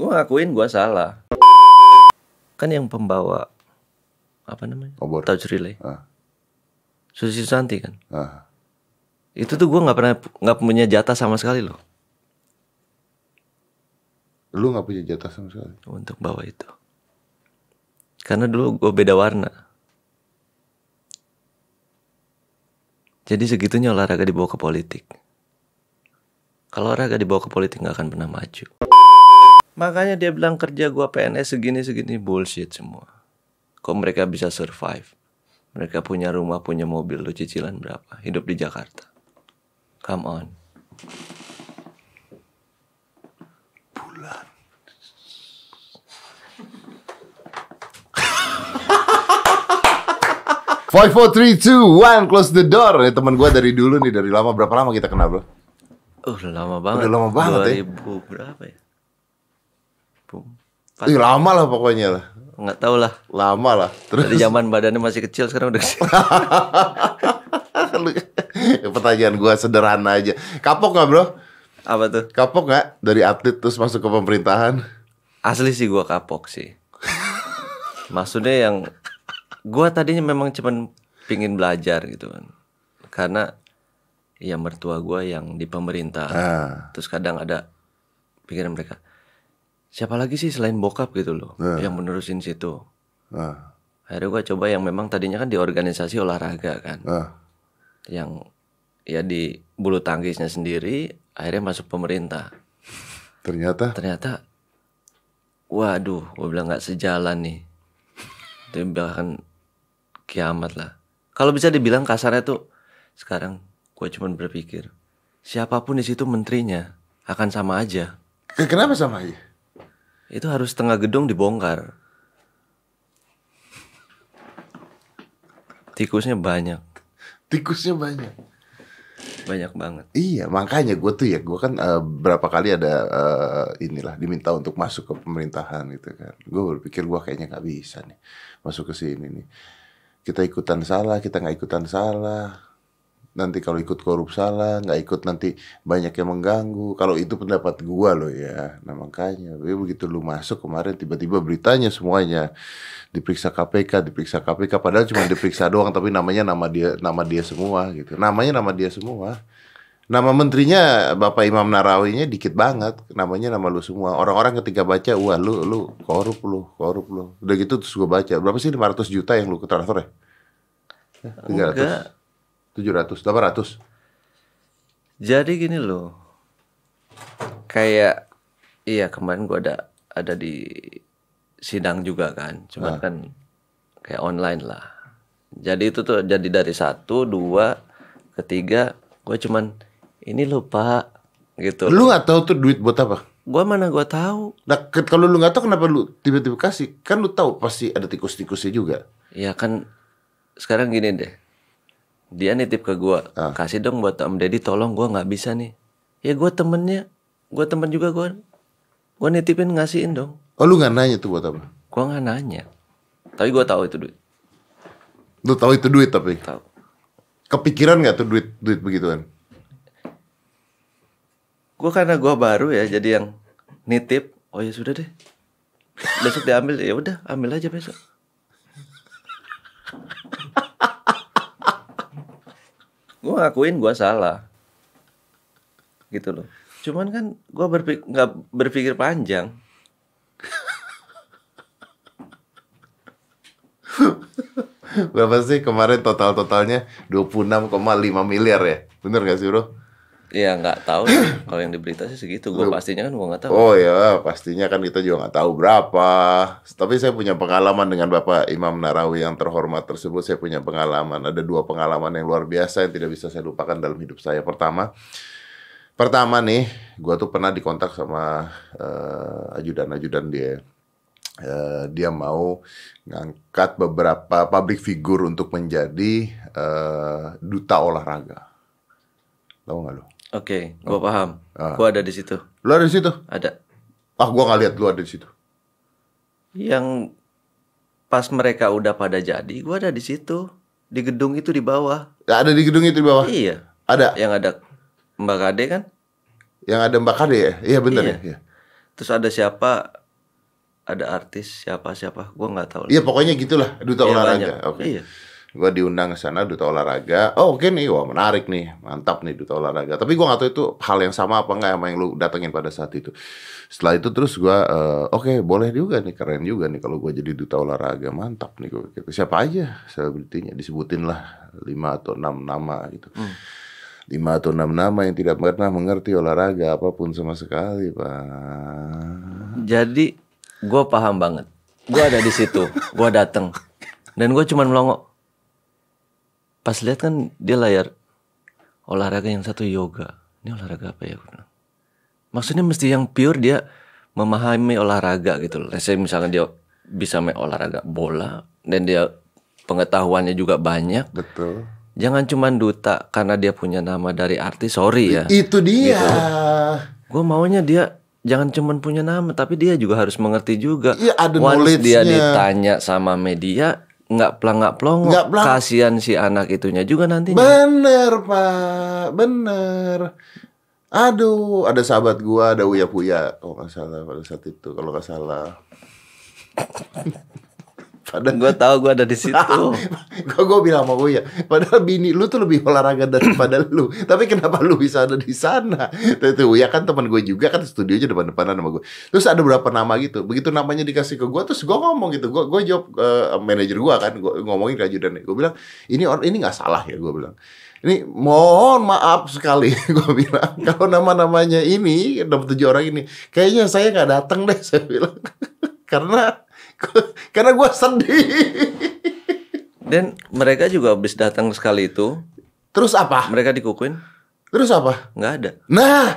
Gue ngakuin gue salah. Kan yang pembawa apa namanya? Obor. Touch relay. Ah. Susi Santi kan. Ah. Itu tuh gue nggak pernah nggak punya jatah sama sekali loh Lu nggak punya jatah sama sekali. untuk bawa itu. Karena dulu gue beda warna. Jadi segitunya olahraga dibawa ke politik. Kalau olahraga dibawa ke politik nggak akan pernah maju. Makanya dia bilang kerja gua PNS segini-segini bullshit semua. Kok mereka bisa survive? Mereka punya rumah, punya mobil, lu cicilan berapa? Hidup di Jakarta. Come on. Five, four, three, two, one, close the door. Ya, teman gue dari dulu nih, dari lama berapa lama kita kenal bro? Uh, udah lama banget. Udah lama banget ya. 2000 berapa ya? Ih, lama lah pokoknya lah, Nggak tahu lah. lama lah. Terus Dari zaman badannya masih kecil sekarang udah. Lu- pertanyaan gue sederhana aja. Kapok nggak bro? Apa tuh? Kapok nggak dari atlet terus masuk ke pemerintahan? Asli sih gua kapok sih. Maksudnya yang gua tadinya memang cuman pingin belajar gitu kan. Karena ya mertua gua yang di pemerintah. Ah. Terus kadang ada pikiran mereka. Siapa lagi sih selain bokap gitu loh yang menerusin situ. Ah, Akhirnya gua coba yang memang tadinya kan di organisasi olahraga kan. ah. Yang ya di bulu tangkisnya sendiri akhirnya masuk pemerintah. Ternyata ternyata waduh gue bilang nggak sejalan nih itu bahkan kiamat lah kalau bisa dibilang kasarnya tuh sekarang gue cuman berpikir siapa pun di situ menterinya akan sama aja Ke- kenapa sama aja? Itu harus setengah gedung dibongkar tikusnya banyak Tikusnya banyak. banyak banget Iya, makanya gue tuh ya, gue kan eh, berapa kali ada eh, inilah diminta untuk masuk ke pemerintahan gitu kan. Gue berpikir gue kayaknya nggak bisa nih masuk ke sini nih. Kita ikutan salah, kita nggak ikutan salah. Nanti kalau ikut korup salah, nggak ikut nanti banyak yang mengganggu. Kalau itu pendapat gue loh ya. Nah makanya, gue begitu lu masuk kemarin tiba-tiba beritanya semuanya diperiksa KPK, diperiksa KPK. Padahal cuma diperiksa doang, tapi namanya nama dia, nama dia semua gitu. Namanya nama dia semua. Nama menterinya Bapak Imam Narawinya dikit banget, namanya nama lu semua. Orang-orang ketika baca, wah lu lu korup lu, korup lu. Udah gitu terus gue baca, berapa sih 500 juta yang lu transfer ya? Eh, 300, enggak 700, 800. Jadi gini loh, kayak iya kemarin gua ada ada di sidang juga kan, cuman kan kayak online lah. Jadi itu tuh jadi dari satu, dua, ketiga, gue cuman ini loh pak, gitu. Lu nggak tahu tuh duit buat apa? Gua mana gua tahu? Nah, kalau lu nggak tahu kenapa lu tiba-tiba kasih? Kan lu tahu pasti ada tikus-tikusnya juga. Ya kan sekarang gini deh, dia nitip ke gua, kasih dong buat Om Deddy, tolong gua nggak bisa nih. Ya gua temennya, gua temen juga gua, gua nitipin ngasihin dong. Oh lu nggak nanya tuh buat apa? Gua nggak nanya. Tapi gua tahu itu duit. Lu tahu itu duit tapi Tahu. kepikiran nggak tuh duit duit begituan? Gua karena gua baru ya, jadi yang nitip. Oh ya sudah deh. Besok diambil ya udah, ambil aja besok. Gua ngakuin gua salah. Gitu loh. Cuman kan gua berpikir nggak berpikir panjang. Berapa sih kemarin total-totalnya 26,5 miliar ya? Bener gak sih bro? Ya nggak tahu sih. kalau yang di berita sih segitu. Gua pastinya kan gua nggak tahu. Oh ya pastinya kan kita juga nggak tahu berapa. Tapi saya punya pengalaman dengan Bapak Imam Narawi yang terhormat tersebut. Saya punya pengalaman. Ada dua pengalaman yang luar biasa yang tidak bisa saya lupakan dalam hidup saya. Pertama, pertama nih, gua tuh pernah dikontak sama eh, ajudan-ajudan dia. Eh, dia mau ngangkat beberapa public figure untuk menjadi eh, duta olahraga. Tahu nggak lo? Oke, gua paham. Ah. Gua ada di situ. Lo ada di situ? Ada. Ah, gua nggak lihat lu ada di situ. Yang pas mereka udah pada jadi, gua ada di situ. Di gedung itu di bawah. Ya, ada di gedung itu di bawah. Iya. Ada Yang ada Mbak Kade kan? yang ada Mbak Kade ya? Iya benar Iya. ya. Iya. terus ada siapa ada artis siapa siapa gue nggak tahu Iya pokoknya gitulah duta Iya, olahraga. Oke. Iya. Gua diundang ke sana duta olahraga. Oh oke nih, wah menarik nih, mantap nih duta olahraga. Tapi gua nggak tahu itu hal yang sama apa enggak sama yang lu datengin pada saat itu. Setelah itu terus gua eh, oke boleh juga nih, keren juga nih kalau gua jadi duta olahraga, mantap nih gua pikir. Siapa aja selebritinya disebutin lah lima atau enam nama gitu. Hmm. Lima atau enam nama yang tidak pernah mengerti olahraga apa pun sama sekali, Pak. jadi gue paham banget gue ada di situ gue dateng dan gue cuman melongo pas lihat kan dia layar olahraga yang satu yoga. Ini olahraga apa ya maksudnya mesti yang pure dia memahami olahraga gitu loh. Saya misalnya dia bisa main olahraga bola dan dia pengetahuannya juga banyak. Betul. jangan cuman duta karena dia punya nama dari artis sorry ya. Itu dia. gue maunya dia jangan cuman punya nama tapi dia juga harus mengerti juga. Iya, ada Once dia ditanya sama media nggak pelang nggak pelongo Nggak pelang. kasihan si anak itunya juga nantinya Bener pak, bener. Aduh, ada sahabat gua, ada Uya Puya, kalau nggak salah pada saat itu, kalau nggak salah. Padahal gue tahu gue ada di situ Gue gue bilang sama Uya, padahal bini lu tuh lebih olahraga daripada lu. Tapi kenapa lu bisa ada di sana? Itu Uya kan teman gue juga kan studionya depan-depanan sama gue. Terus ada beberapa nama gitu. Begitu namanya dikasih ke gue, terus gue ngomong gitu. Gue gue jawab eh, manajer gue kan, gue ngomongin ke ajudan. Gue bilang ini or- ini nggak salah ya gue bilang. Ini mohon maaf sekali gue bilang kalau nama-namanya ini dapat tujuh orang ini kayaknya saya nggak datang deh saya bilang karena karena gue sedih. dan mereka juga habis datang sekali itu Terus apa? mereka dikukuin Terus apa? nggak ada Nah,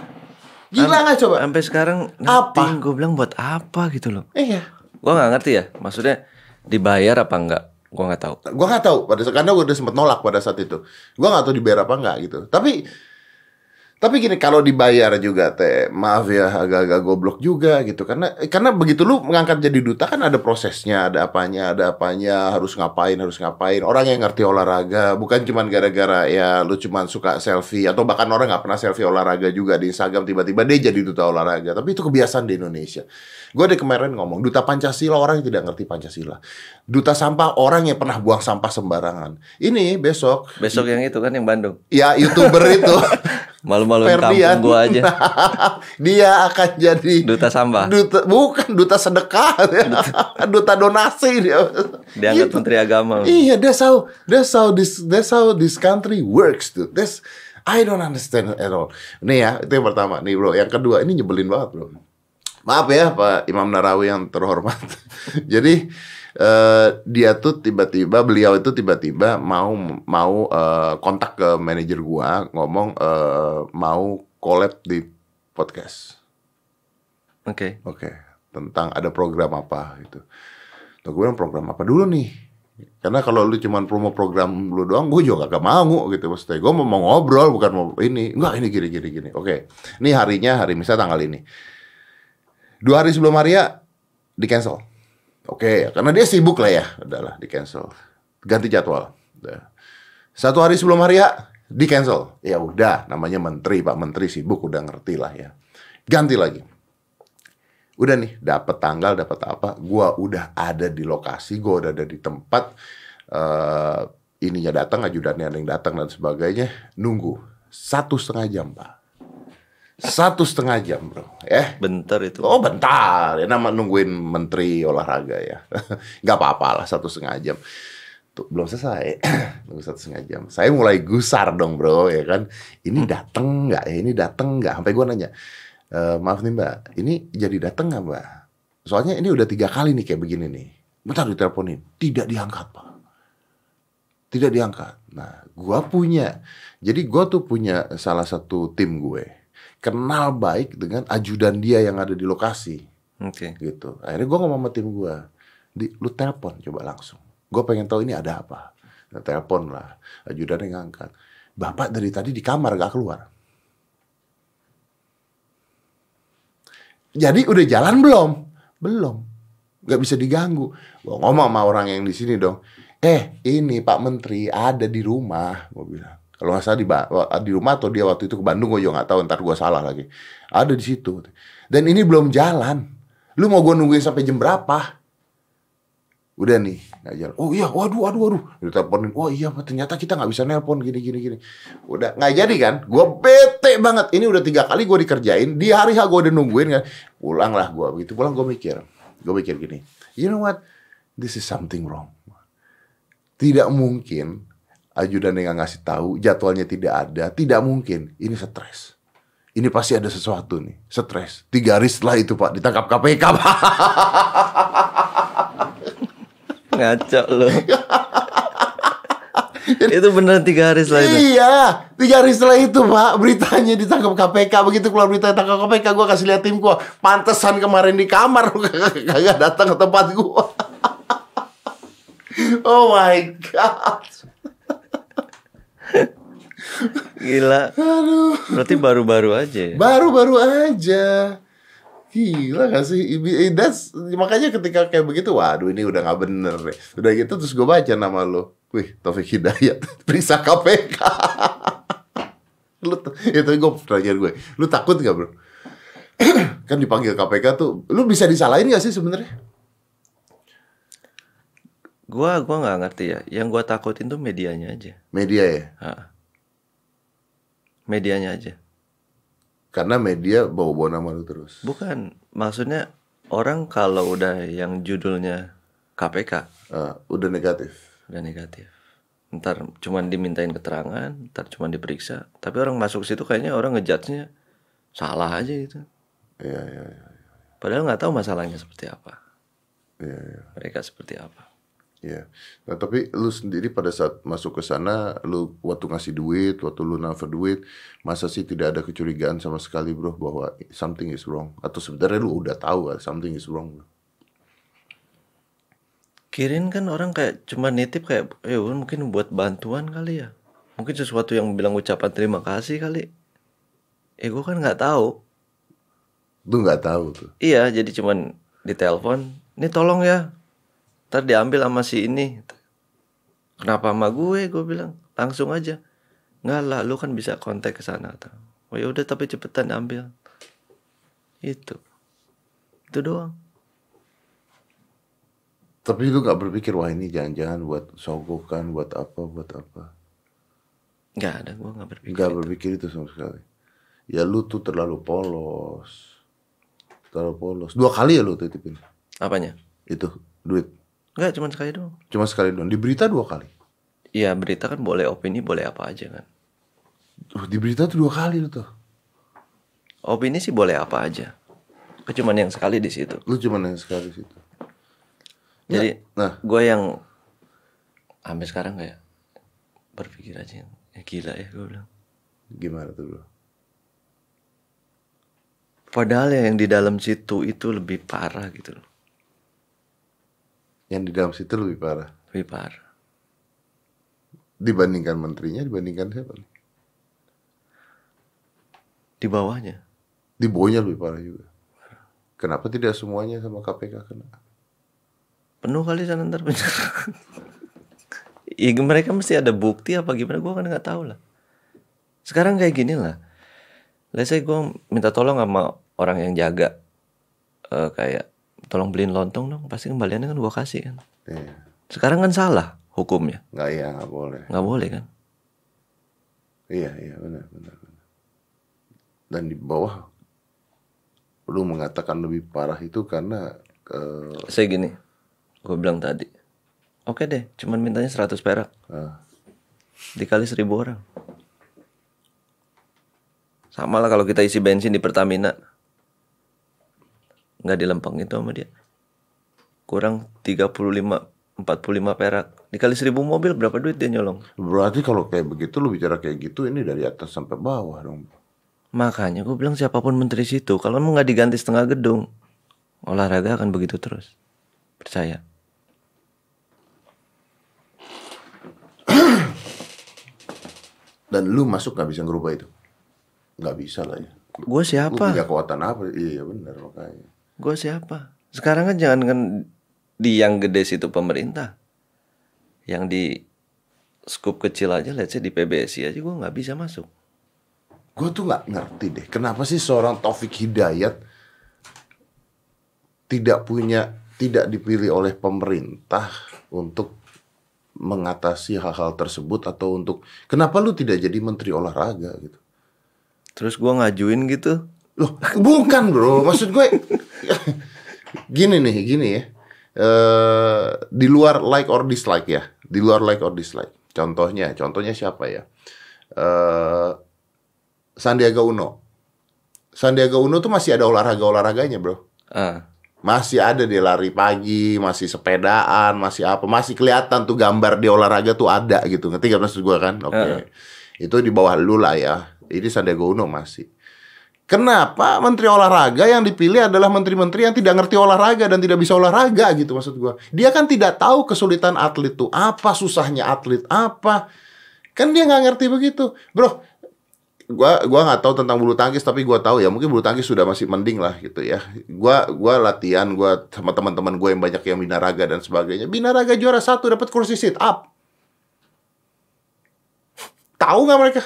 gila nggak coba? sampai sekarang Apa? gue bilang buat apa gitu loh Iya. gue nggak ngerti ya maksudnya dibayar apa enggak gue nggak tahu Gua nggak tahu pada karena gue udah sempet nolak pada saat itu. Gua nggak tahu dibayar apa nggak gitu. Tapi tapi gini kalau dibayar juga teh maaf ya agak-agak goblok juga gitu. Karena karena begitu lu mengangkat jadi duta kan ada prosesnya ada apanya ada apanya harus ngapain harus ngapain. Orang yang ngerti olahraga bukan cuman gara-gara ya lu cuman suka selfie atau bahkan orang nggak pernah selfie olahraga juga di Instagram tiba-tiba dia jadi duta olahraga. Tapi itu kebiasaan di Indonesia gue ada kemarin ngomong duta Pancasila orang yang tidak ngerti Pancasila. Duta sampah orang yang pernah buang sampah sembarangan. Ini besok besok yang itu kan yang Bandung? Ya youtuber itu. Ferdian. kampung gue aja. Dia akan jadi duta sampah? Duta bukan duta sedekah. Duta donasi dia. Diangkat Gitu. menteri agama. Iya that's how that's how this that's how this country works dude. That's I don't understand at all. Nih ya itu yang pertama nih bro. Yang kedua ini nyebelin banget bro maaf ya Pak Imam Narawi yang terhormat jadi eh, dia tuh tiba-tiba beliau itu tiba-tiba mau mau eh, kontak ke manajer gua ngomong eh, mau collab di podcast oke Oke, tentang ada program apa gitu. Tuh gue bilang program apa dulu nih? Karena kalau lu cuman promo program lu doang, gue juga gak mau gitu maksudnya. Gue mau, mau ngobrol bukan mau ini. Enggak, ini gini gini gini. Oke. Ini harinya hari misalnya tanggal ini. Dua hari sebelum hari ya di cancel. Oke, karena dia sibuk lah ya. Udahlah, di cancel. Ganti jadwal. Satu hari sebelum hari ya di cancel. Ya udah, namanya menteri, Pak Menteri sibuk udah ngerti lah ya. Ganti lagi udah nih dapat tanggal dapat apa gua udah ada di lokasi gua udah ada di tempat eh ininya datang ajudannya ada yang datang dan sebagainya nunggu satu setengah jam pak satu setengah jam bro. Eh bentar itu. Oh bentar. Ya nama nungguin menteri olahraga ya. Nggak apa-apa lah satu setengah jam. Tuh, belum selesai. Nunggu satu setengah jam. Saya mulai gusar dong bro ya kan. Ini dateng nggak ya? Ini dateng nggak? Sampai gua nanya "Eh, maaf nih mbak, ini jadi datang nggak mbak? Soalnya ini udah tiga kali nih kayak begini nih. Bentar diteleponin, tidak diangkat pak. Tidak diangkat. Nah, gua punya. Jadi gua tuh punya salah satu tim gue. Kenal baik dengan ajudan dia yang ada di lokasi oke gitu. Akhirnya gua ngomong sama tim gua, di, lu telepon coba langsung. Gue pengen tahu ini ada apa. Nah, telepon lah, ajudannya ngangkat. Bapak dari tadi di kamar gak keluar. Jadi udah jalan belum? Belum. Gak bisa diganggu. Gue ngomong sama orang yang di sini dong. Eh, ini Pak Menteri ada di rumah. Gue bilang. Kalau nggak salah di, di rumah atau dia waktu itu ke Bandung, gue juga nggak tahu. Ntar gue salah lagi. Ada di situ. Dan ini belum jalan. Lu mau gue nungguin sampai jam berapa? Udah nih, nggak jalan. Oh iya, waduh, waduh, waduh. Diteleponin, oh iya, ternyata kita nggak bisa nelpon gini, gini, gini. Udah nggak jadi kan? Gue bete banget. Ini udah tiga kali gue dikerjain. Di hari H gue udah nungguin kan. Pulang lah gue. Begitu pulang gue mikir. Gue mikir gini. You know what? This is something wrong. Tidak mungkin ajudan yang ngasih tahu jadwalnya tidak ada. Tidak mungkin. Ini stres. Ini pasti ada sesuatu nih. Stres. Tiga hari setelah itu Pak ditangkap KPK Pak. Ngaco lo. itu beneran tiga hari setelah itu. Iya, tiga hari setelah itu Pak beritanya ditangkap KPK begitu keluar berita ditangkap KPK gue kasih lihat tim gue pantesan kemarin di kamar kagak datang ke tempat gue. oh my god. Gila. Aduh. Berarti baru-baru aja ya? Baru-baru aja. Gila gak sih? That's, makanya ketika kayak begitu, waduh ini udah gak bener deh. Udah gitu terus gue baca nama lo. Wih, Taufik Hidayat, periksa KPK. lu, itu gue pertanyaan gue. Lu takut gak bro? kan dipanggil KPK tuh, lu bisa disalahin gak sih sebenarnya? Gua gua nggak ngerti ya. Yang gua takutin tuh medianya aja. Media ya? Ha. Medianya aja. Karena media bawa-bawa nama lu terus. Bukan, maksudnya orang kalau udah yang judulnya KPK Ah, udah negatif. udah negatif. Ntar cuman dimintain keterangan, ntar cuman diperiksa. Tapi orang masuk situ kayaknya orang ngejudge-nya salah aja gitu. Iya, iya, iya. Padahal nggak tahu masalahnya seperti apa. Iya, iya. Mereka seperti apa. Iya. Nah, tapi lu sendiri pada saat masuk ke sana, lu waktu ngasih duit, waktu lu nafar duit, masa sih tidak ada kecurigaan sama sekali, bro, bahwa something is wrong? Atau sebenarnya lu udah tahu something is wrong? Bro? Kirin kan orang kayak cuma nitip kayak ya udah mungkin buat bantuan kali ya. Mungkin sesuatu yang bilang ucapan terima kasih kali. Eh gue kan nggak tahu. Lu nggak tahu tuh. Iya, jadi cuman ditelepon, "Ini tolong ya." Ntar diambil sama si ini. Kenapa sama gue? Gue bilang, "Langsung aja." Nggak lah, lu kan bisa kontak ke sana. Oh ya udah tapi cepetan ambil. Itu. Itu doang. Tapi lu nggak berpikir, wah ini jangan-jangan buat sogokan, buat apa, buat apa? Nggak ada, gue nggak berpikir. Nggak berpikir itu sama sekali. Ya lu tuh terlalu polos. Terlalu polos. Dua kali ya lu titipin? Apanya? Itu, duit. Nggak, cuma sekali doang. Cuma sekali doang. Di berita dua kali. Iya berita kan boleh opini boleh apa aja kan. Oh, di berita tuh dua kali lu tuh. Opini sih boleh apa aja. Cuman yang sekali di situ. Lu cuma yang sekali situ. Jadi Nah, gue yang sampai sekarang kayak berpikir aja ya gila ya gue bilang. gimana tuh bro? Padahal yang di dalam situ itu lebih parah gitu loh. Yang di dalam situ lebih parah. Lebih parah. Dibandingkan menterinya, dibandingkan siapa nih? Di bawahnya. Di bawahnya lebih parah juga. Kenapa tidak semuanya sama KPK kena? Penuh kali sana ntar Ya mereka mesti ada bukti apa gimana gue kan nggak tahu lah. Sekarang kayak gini lah. Let's say gue minta tolong sama orang yang jaga eh, kayak tolong beliin lontong dong. Pasti kembaliannya kan gue kasih kan. Iya. sekarang kan salah hukumnya. Nggak iya, nggak boleh. nggak boleh kan? Iya, iya, benar, benar, benar. Dan di bawah, lu mengatakan lebih parah itu karena eh, saya gini gue bilang tadi. Oke deh cuman mintanya 100 perak. Ah, dikali 1000 orang. Sama lah kalau kita isi bensin di Pertamina nggak dilempeng itu sama dia kurang 35 45 perak dikali 1000 mobil berapa duit dia nyolong berarti kalau kayak begitu lu bicara kayak gitu ini dari atas sampai bawah dong. makanya gue bilang siapa pun menteri situ kalau mau nggak diganti setengah gedung olahraga akan begitu terus percaya Dan lu masuk nggak bisa ngerubah itu? Nggak bisa lah ya. gue Lu siapa punya kekuatan apa? Iya benar makanya. Gue siapa sekarang kan jangan kan di yang gede situ pemerintah yang di skup kecil aja let's say di PBSI aja gue nggak bisa masuk Gue tuh nggak ngerti deh. Kenapa sih seorang Taufik Hidayat tidak punya tidak dipilih oleh pemerintah untuk mengatasi hal-hal tersebut atau untuk kenapa lu tidak jadi menteri olahraga gitu? Terus gua ngajuin gitu. Loh, bukan bro, maksud gue gini nih, gini ya. Eh di luar like or dislike ya, di luar like or dislike. Contohnya, contohnya siapa ya? Eh Sandiaga Uno. Sandiaga Uno tuh masih ada olahraga olahraganya bro. Ah, Masih ada dia lari pagi, masih sepedaan, masih apa, masih kelihatan tuh gambar di olahraga tuh ada gitu. Ngerti gak maksud gua kan? Oke. Heeh. Itu di bawah lu lah ya. Ini Sandiaga Uno masih. Kenapa menteri olahraga yang dipilih adalah menteri-menteri yang tidak ngerti olahraga dan tidak bisa olahraga gitu maksud gua. Dia kan tidak tahu kesulitan atlet tuh apa, susahnya atlet apa. Kan dia nggak ngerti begitu. Bro, gua gua nggak tahu tentang bulu tangkis tapi gua tahu ya mungkin bulu tangkis sudah masih mending lah gitu ya gua gua latihan gua sama teman-teman gue yang banyak yang binaraga dan sebagainya binaraga juara satu dapat kursi sit up tahu nggak mereka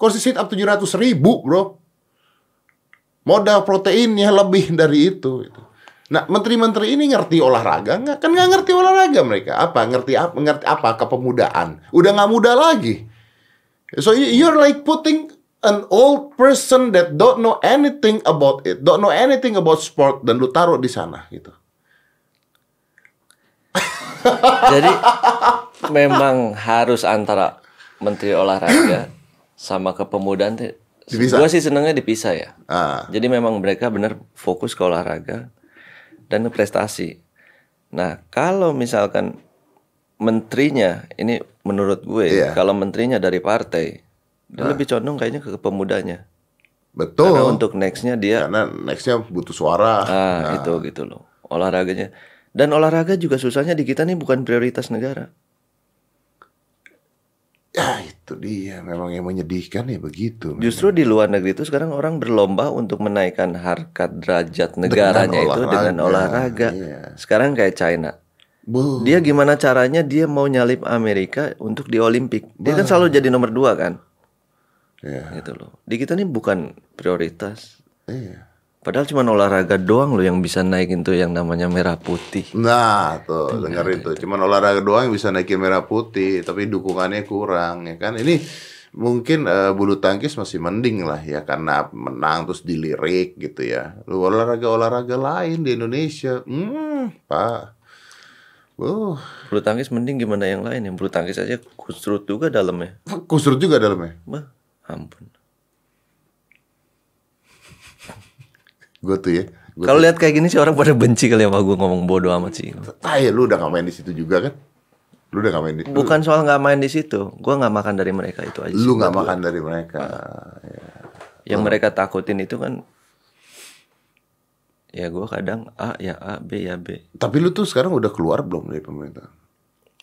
kursi sit up tujuh ratus ribu bro modal proteinnya lebih dari itu gitu. Nah, menteri-menteri ini ngerti olahraga nggak? Kan nggak ngerti olahraga mereka. Apa? Ngerti apa? Ngerti apa? Kepemudaan. Udah nggak muda lagi. So you- you're like putting an old person that don't know anything about it, don't know anything about sport dan lu taruh di sana gitu. jadi memang harus antara menteri olahraga sama kepemudaan. Dipisah. Gua sih senengnya dipisah ya. Ah, Jadi memang mereka benar fokus ke olahraga dan prestasi. Nah, kalau misalkan menterinya ini menurut gue Iya. kalau menterinya dari partai dia lebih condong kayaknya ke kepemudanya. betul. Karena untuk nextnya dia Karena nextnya butuh suara. ah itu gitu loh olahraganya. Dan olahraga juga susahnya di kita nih bukan prioritas negara. Ya itu dia, memang yang menyedihkan ya begitu. Justru di luar negeri itu sekarang orang berlomba untuk menaikkan harkat derajat negaranya itu dengan olahraga, iya. Sekarang kayak China. Bu, Dia gimana caranya dia mau nyalip Amerika untuk di Olimpik. Dia kan selalu jadi nomor dua kan, ya, gitu loh. Di kita nih bukan prioritas. iya. Padahal cuma olahraga doang loh yang bisa naikin tuh yang namanya merah putih. Nah, tuh dengerin tuh. Cuman olahraga doang yang bisa naikin merah putih, tapi dukungannya kurang ya kan. Ini mungkin eh, bulu tangkis masih mending lah ya karena menang terus dilirik gitu ya. Lu olahraga-olahraga lain di Indonesia, hmm, Pak. Uh, Bulu tangkis mending gimana yang lain ya? Bulu tangkis aja kusrut juga dalamnya. kusur juga dalamnya. Bah, ampun. Gue tuh ya. Kalau lihat kayak gini sih orang pada benci kali sama gue ngomong bodoh amat sih. Tai, lu udah gak main di situ juga kan? Lu udah gak main di situ. Bukan soal nggak main di situ, gue nggak makan dari mereka itu aja. Lu gak makan dari mereka. Ya. Yang mereka takutin itu kan, ya gue kadang A ya A, B ya B. Tapi lu tuh sekarang udah keluar belum dari pemerintah?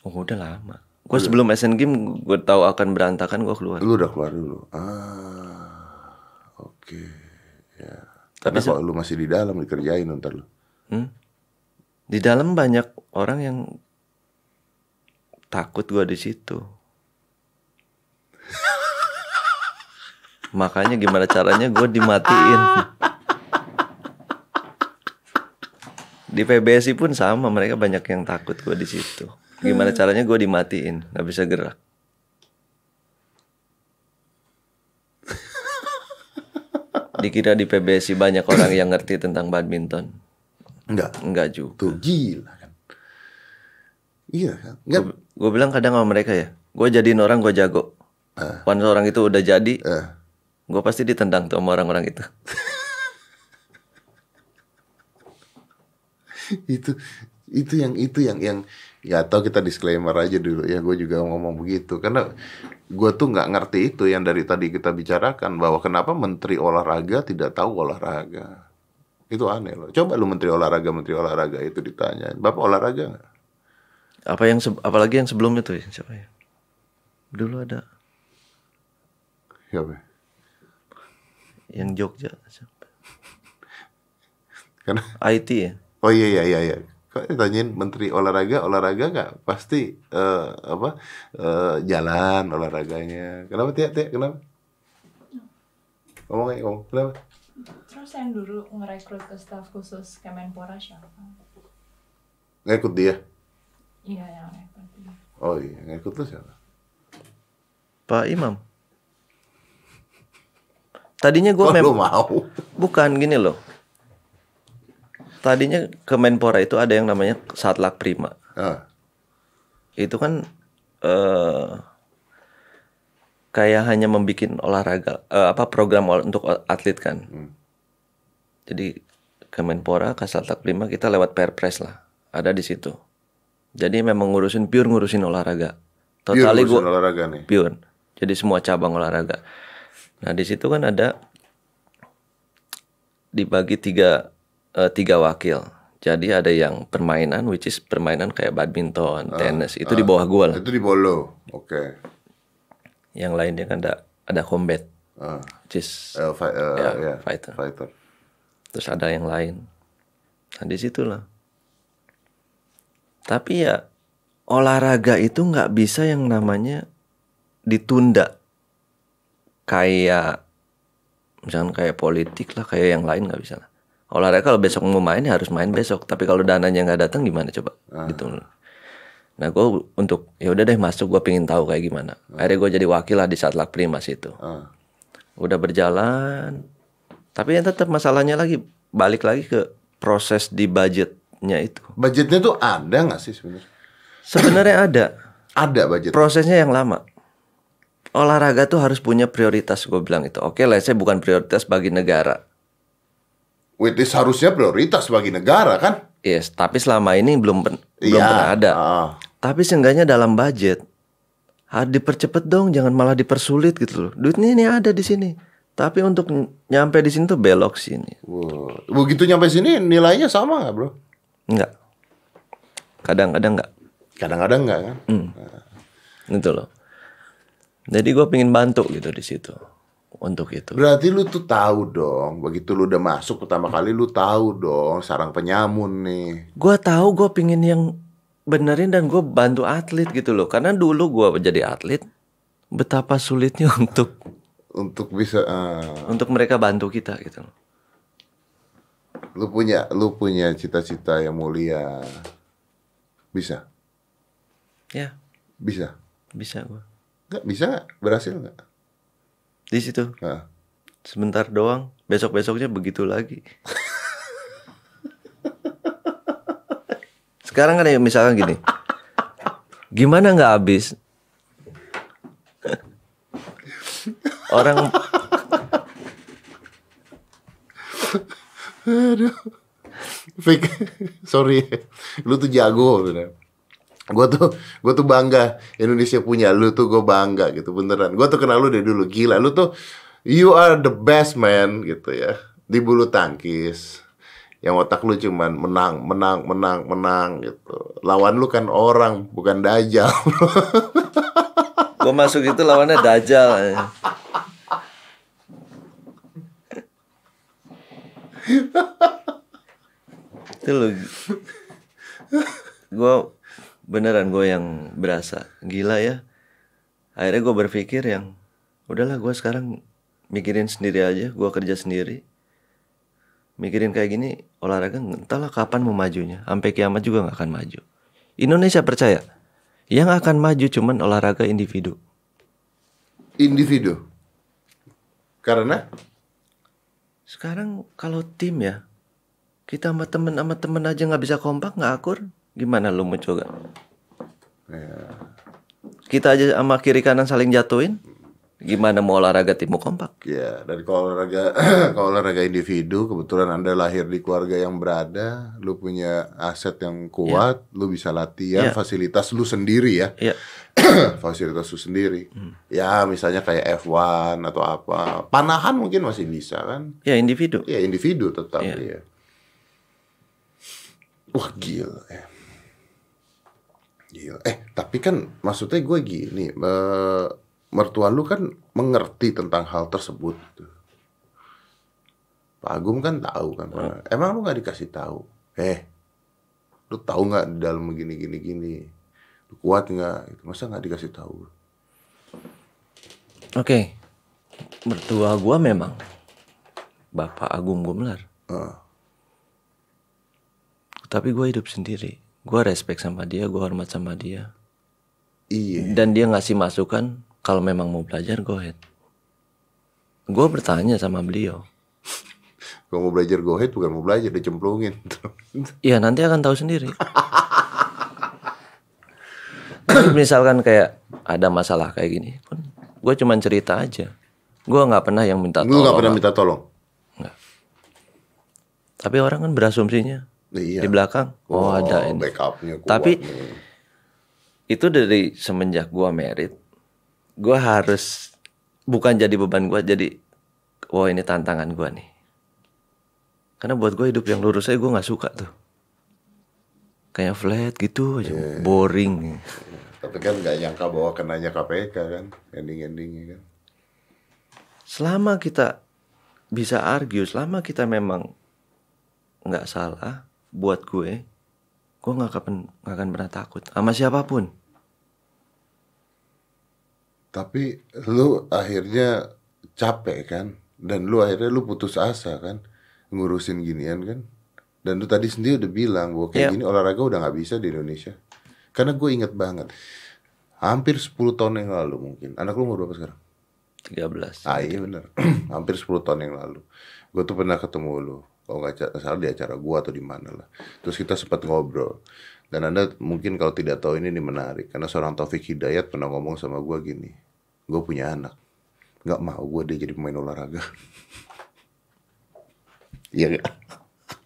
Oh udah lama. Gue sebelum Asian Game gue tahu akan berantakan gue keluar. Lu udah keluar dulu. Ah, oke. Ya. Tapi Tapi kok lu masih di dalam dikerjain ntar lu. Hmm? Di dalam banyak orang yang takut gue di situ. Makanya gimana caranya gue dimatiin. Di PBSI pun sama, mereka banyak yang takut gue di situ. Gimana caranya gue dimatiin, nggak bisa gerak. Dikira di PBSI banyak orang yang ngerti tentang badminton. Enggak. Enggak juga. Tuh gila kan. Iya kan. Enggak. Gue bilang kadang sama mereka ya, gue jadiin orang gue jago. Once orang itu udah jadi, Eh, gue pasti ditendang tuh sama orang-orang itu. itu itu yang itu yang yang ya atau kita disclaimer aja dulu ya gue juga ngomong begitu karena gue tuh nggak ngerti itu yang dari tadi kita bicarakan bahwa kenapa menteri olahraga tidak tahu olahraga itu aneh loh coba lu menteri olahraga menteri olahraga itu ditanya bapak olahraga nggak Apa yang apalagi yang sebelumnya tuh ya, siapa ya? Dulu ada Siapa? yang Jogja, siapa? karena IT ya. oh iya iya iya iya kok ditanyain menteri olahraga olahraga nggak pasti eh, apa eh, jalan olahraganya kenapa tiap kenapa ngomong aja ngomong kenapa Terus yang dulu ngerekrut ke staf khusus Kemenpora siapa? Ngikut dia. Iya yang rekrut dia. Oh iya, ngikut lu siapa? Pak Imam. Tadinya gue Kok mem lu mau? bukan gini loh. Tadinya Kemenpora itu ada yang namanya Satlak Prima. Ah, Itu kan eh kayak hanya membuat olahraga eh, apa program ol- untuk atlet kan. Jadi Kemenpora Kasatlag Prima kita lewat Perpres lah. Ada di situ. Jadi memang ngurusin pure ngurusin olahraga. pure Totali urusan gua olahraga nih. pure. Jadi semua cabang olahraga. Nah di situ kan ada dibagi tiga eh, tiga wakil. Jadi ada yang permainan, which is permainan kayak badminton, tenis. Itu di bawah gua lah. Itu di Bolo. Oke. Yang lainnya kan ada ada combat, Ah, which is eh, fi- eh, Ya, ya, fighter. Fighter. terus ada yang lain. Nah di situlah. Tapi ya olahraga itu nggak bisa yang namanya ditunda. Kayak misalkan kayak politik lah, kayak yang lain nggak bisa lah. Olahraga kalau besok mau main ya harus main besok. Tapi kalau dananya nggak datang gimana coba? Gitu. Nah gue untuk ya udah deh masuk gue pengen tahu kayak gimana. Akhirnya gue jadi wakil lah di Satlak Primas itu Ah. udah berjalan tapi yang tetap masalahnya lagi balik lagi ke proses di budgetnya itu Budgetnya tuh ada nggak sih sebenarnya? sebenarnya ada Ada budget. prosesnya yang lama olahraga tuh harus punya prioritas gue bilang itu oke lah saya bukan prioritas bagi negara Which is harusnya prioritas bagi negara kan? yes tapi selama ini belum pen- belum Iya. pernah ada Ah. tapi seenggaknya dalam budget harus dipercepet dong jangan malah dipersulit gitu loh duitnya ini ada di sini tapi untuk ny- nyampe di sini tuh belok sini Wow. Begitu nyampe sini nilainya sama nggak bro? enggak kadang-kadang enggak Kadang-kadang nggak kan? gitu loh jadi gue pengen bantu gitu di situ untuk itu Berarti lu tuh tahu dong. Begitu lu udah masuk pertama kali lu tahu dong sarang penyamun nih. gue tahu gue pengen yang benerin dan gue bantu atlet gitu loh karena dulu gue jadi atlet betapa sulitnya untuk Untuk bisa ah. untuk mereka bantu kita gitu lu punya lu punya cita-cita yang mulia. Bisa. ya Bisa. bisa gue Nggak bisa? Berhasil nggak? Di situ. Nah. sebentar doang. Besok besoknya begitu lagi. Sekarang kan ya misalkan gini. Gimana nggak habis? Orang Fik, sorry, lu tuh jago bener. Gue tuh, gue tuh bangga Indonesia punya lu tuh gue bangga gitu beneran. Gue tuh kenal lu dari dulu gila. Lu tuh you are the best man gitu ya di bulu tangkis. Yang otak lu cuman menang, menang, menang, menang gitu. Lawan lu kan orang bukan dajal. gue masuk itu lawannya dajal itu loh gue beneran gue yang berasa. Gila ya. Akhirnya gue berpikir yang udahlah gue sekarang mikirin sendiri aja. Gue kerja sendiri. Mikirin kayak gini olahraga entahlah kapan mau majunya. Sampai kiamat juga nggak akan maju. Indonesia percaya? Yang akan maju cuman olahraga individu. Individu. Karena? Sekarang kalau tim ya kita sama temen sama temen aja nggak bisa kompak nggak akur gimana lu mau coba kita aja sama kiri kanan saling jatuhin gimana mau olahraga tim mau kompak Ya, dari kalau olahraga kalau olahraga individu, kebetulan Anda lahir di keluarga yang berada, lu punya aset yang kuat, lu bisa latihan, Ya. fasilitas lu sendiri ya. ya fasilitas lu sendiri. Hmm. Ya, misalnya kayak F1 atau apa. Panahan mungkin masih bisa kan? ya individu Ya, individu tetap Iya. ya. Wah, gila ya. Gila. Eh, tapi kan maksudnya gue gini, eh, mertua lu kan mengerti tentang hal tersebut. Pak Agung kan tahu kan. Pak. Emang lu nggak dikasih tahu? Eh, lu tahu nggak di dalam gini gini? Lu kuat nggak? Gitu. Masa nggak dikasih tahu? oke mertua gua memang Bapak Agung Gumelar. Ah. Tapi gue hidup sendiri. Gue respect sama dia, gue hormat sama dia. Iya. Dan dia ngasih masukan kalau memang mau belajar, go ahead. Gue bertanya sama beliau. Kalau mau belajar go ahead bukan mau belajar dicemplungin. Iya nanti akan tahu sendiri. Misalkan kayak ada masalah kayak gini pun, gue cuman cerita aja. Gue nggak pernah yang minta tolong. gak pernah minta tolong? Tapi orang kan berasumsinya Iya. di belakang, oh, ada ini. Backupnya kuat Tapi- nih. Itu dari semenjak gue merit, gue harus bukan jadi beban gue, jadi wah ini tantangan gue nih. Karena buat gue hidup yang lurus aja gue nggak suka tuh. Kayak flat gitu aja, Iya, boring. Tapi kan gak nyangka bahwa kenanya KPK kan ending-endingnya kan. Selama kita bisa argue, selama kita memang nggak salah, buat gue, gue nggak akan nggak akan pernah takut sama siapa pun. Tapi lu akhirnya capek kan dan lu akhirnya lu putus asa kan ngurusin ginian kan. Dan lu tadi sendiri udah bilang bahwa kayak Iya. gini olahraga udah nggak bisa di Indonesia. Karena gue inget banget hampir 10 tahun yang lalu mungkin. Anak lu umur berapa sekarang? 13. Ah iya bener Hampir 10 tahun yang lalu Gue tuh pernah ketemu lu Kalau nggak salah di acara gua atau di mana lah Terus kita sempat ngobrol Dan anda mungkin kalau tidak tahu ini, ini menarik Karena seorang Taufik Hidayat pernah ngomong sama gua gini Gue punya anak nggak mau gue dia jadi pemain olahraga Iya gak?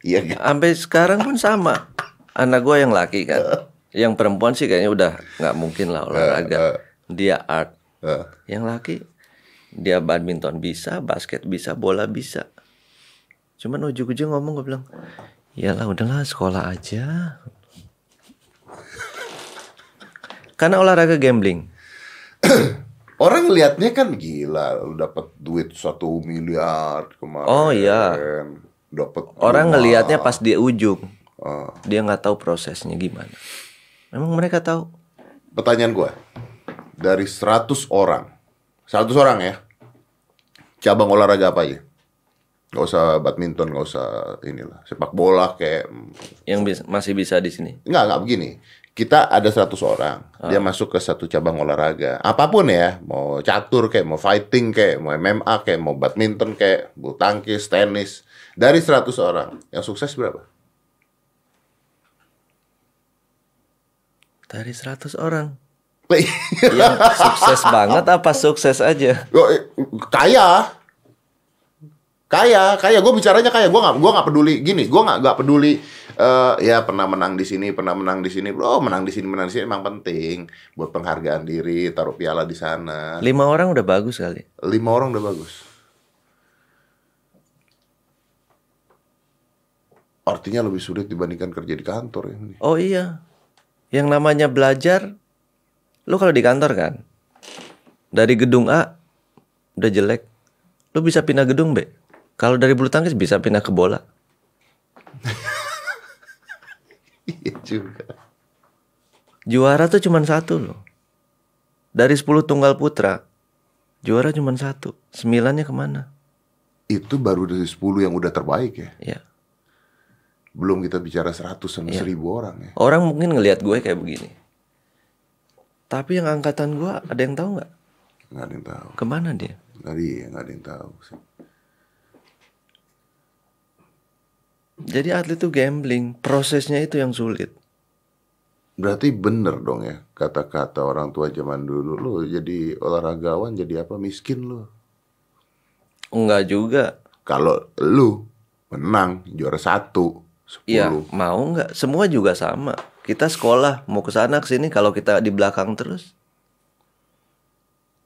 Iya gak? Sampai sekarang pun sama. Anak gue yang laki kan. Yang perempuan sih kayaknya udah nggak mungkin lah olahraga. Dia art. Eh, Yang laki dia badminton bisa, basket bisa, bola bisa. Cuman ujung-ujung ngomong gue bilang, Iyalah udahlah sekolah aja. Karena olahraga gambling. Orang ngelihatnya kan gila, lu dapat duit satu miliar kemarin. Oh, iya. Dapat Orang ngelihatnya pas di ujung. Ah. Dia nggak tahu prosesnya gimana. Memang mereka tahu. Pertanyaan gue, dari 100 orang, 100 orang ya, cabang olahraga apa aja? Gak usah badminton, gak usah inilah, sepak bola kayak, Yang bis- masih bisa di sini. nggak nggak begini. Kita ada 100 orang, dia masuk ke satu cabang olahraga, apa pun ya, mau catur kayak, mau fighting kayak, mau MMA kayak, mau badminton kayak, bulu tangkis, tenis, dari 100 orang, yang sukses berapa? Dari 100 orang. Iya. Yang sukses banget apa sukses aja? Eh, kaya kaya kaya. Gue bicaranya kaya. Gue nggak gua nggak peduli. Gini gue nggak nggak peduli eh, ya pernah menang di sini pernah menang di sini. Bro menang di sini menang di sini emang penting. Buat penghargaan diri taruh piala di sana. Lima orang udah bagus kali. lima orang udah bagus. Artinya lebih sulit dibandingkan kerja di kantor ini. Oh iya. Yang namanya belajar, lu kalau di kantor kan, dari gedung A udah jelek, lu bisa pindah gedung B. Kalau dari bulu tangkis bisa pindah ke bola. iya juga Juara tuh cuma satu loh. Dari 10 tunggal putra, juara cuma satu. Sembilannya ke mana? itu baru dari 10 yang udah terbaik ya Ya. belum kita bicara 100 sama Iya. 1000 orang ya Orang mungkin ngelihat gue kayak begini. Tapi yang angkatan gue ada yang tahu nggak? nggak ada yang tahu Ke mana dia? nggak ada nggak ada yang tahu sih Jadi atlet itu gambling, prosesnya itu yang sulit. Berarti bener dong ya kata-kata orang tua zaman dulu lu jadi olahragawan jadi apa miskin lu. Enggak juga. Kalau lu menang juara satu Iya, sepuluh mau nggak? Semua juga sama. Kita sekolah mau ke sana ke sini kalau kita di belakang terus,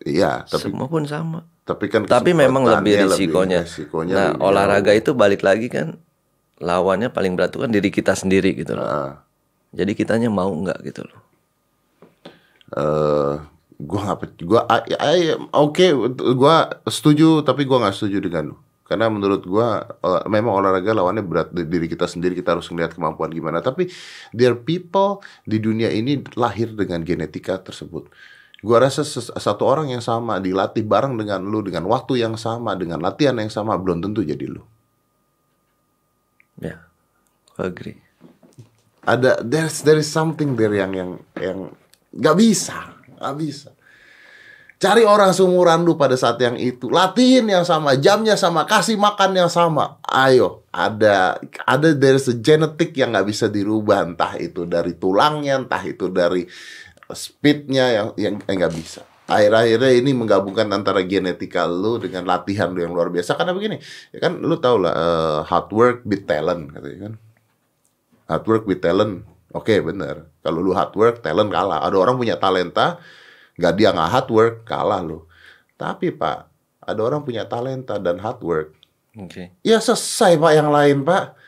iya tapi semua pun sama. tapi kan Tapi memang lebih risikonya. resikonya nah, lebih olahraga jauh. itu balik lagi kan lawannya paling berat itu kan diri kita sendiri gitu loh. Ah, Jadi kitanya mau nggak gitu loh. eh gua nggak gua ya, ya, oke gua setuju tapi gua nggak setuju dengan lu. Karena menurut gua olah- memang olahraga lawannya berat di diri kita sendiri kita harus melihat kemampuan gimana. Tapi there are people di dunia ini lahir dengan genetika tersebut. Gua rasa satu orang yang sama dilatih bareng dengan lu dengan waktu yang sama dengan latihan yang sama belum tentu jadi lu agree. ada there's there is something there yang yang yang nggak bisa nggak bisa. Cari orang seumuran lu pada saat yang itu. Latihan yang sama jamnya sama kasih makan yang sama. Ayo ada ada there's a genetic yang nggak bisa dirubah. Entah itu dari tulangnya entah itu dari speednya yang yang nggak bisa. Akhir-akhirnya ini menggabungkan antara genetika lu dengan latihan lu yang luar biasa. Karena begini ya kan lu tau lah eh, hard work beat talent katanya kan hard work with talent. Oke bener. Kalau lu hard work talent kalah. Ada orang punya talenta nggak dia nggak hard work kalah lu. Tapi pak ada orang punya talenta dan hard work. Oke. ya selesai pak yang lain pak.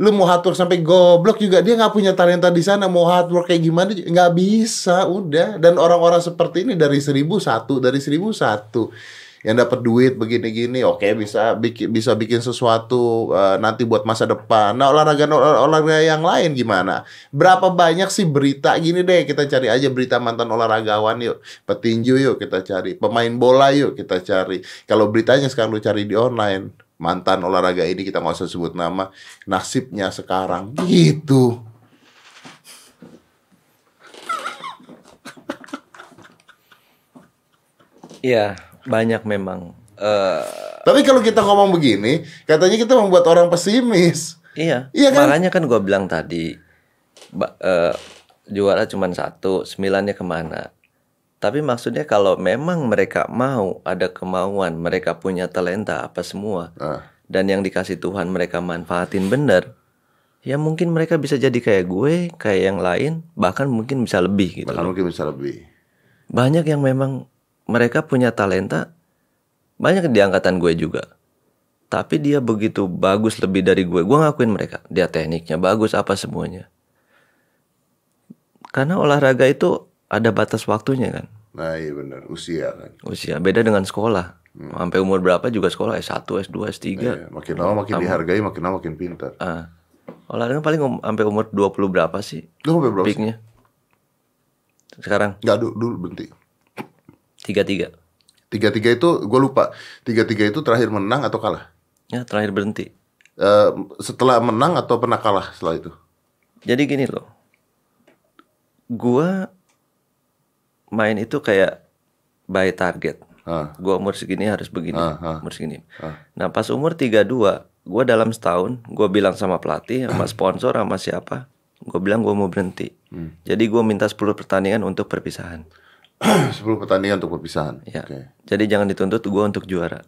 Lu mau hard work sampai goblok juga dia nggak punya talenta di sana. Mau hard work kayak gimana nggak bisa udah. Dan orang-orang seperti ini dari seribu satu dari seribu satu yang dapat duit begini-gini oke bisa bikin bisa bikin sesuatu eh, nanti buat masa depan. Nah olahraga olahraga yang lain gimana? Berapa banyak sih berita? Gini deh kita cari aja berita mantan olahragawan yuk. Petinju yuk kita cari. Pemain bola yuk kita cari. Kalau beritanya sekarang lu cari di online mantan olahraga ini kita nggak usah sebut nama nasibnya sekarang. Gitu. Iya, banyak memang. eh tapi kalau kita ngomong begini katanya kita membuat orang pesimis iya. Iya kan? Makanya kan gua bilang tadi eh, juara cuma satu, sembilannya ke mana? Tapi maksudnya kalau memang mereka mau ada kemauan, mereka punya talenta apa semua, Ah. dan yang dikasih Tuhan mereka manfaatin bener, ya mungkin mereka bisa jadi kayak gue, kayak yang lain, bahkan mungkin bisa lebih gitu. bahkan mungkin bisa lebih banyak yang memang mereka punya talenta banyak di angkatan gue juga. Tapi dia begitu bagus lebih dari gue gue ngakuin mereka dia tekniknya bagus apa semuanya. Karena olahraga itu ada batas waktunya kan. Nah iya benar usia kan. Usia beda dengan sekolah. Sampai umur berapa juga sekolah S1 S2 S3 Iya, makin lama makin dihargai makin lama makin pintar. Ah. Olahraga paling um- sampai umur 20 berapa sih? Lu sampai berapa sih? peaknya? Sekarang? Nggak dulu, dulu berhenti tiga tiga tiga tiga itu gue lupa tiga tiga itu terakhir menang atau kalah ya terakhir berhenti Eh, setelah menang atau pernah kalah setelah itu Jadi gini loh, gua main itu kayak by target. ah Gua umur segini harus begini, Ah, ah. umur segini. Ah. Nah pas umur 32, gua dalam setahun, gua bilang sama pelatih, sama sponsor, sama siapa, gua bilang gua mau berhenti. Hmm. Jadi gua minta 10 pertandingan untuk perpisahan. 10 pertandingan untuk perpisahan Ya. Oke. Jadi jangan dituntut gua untuk juara.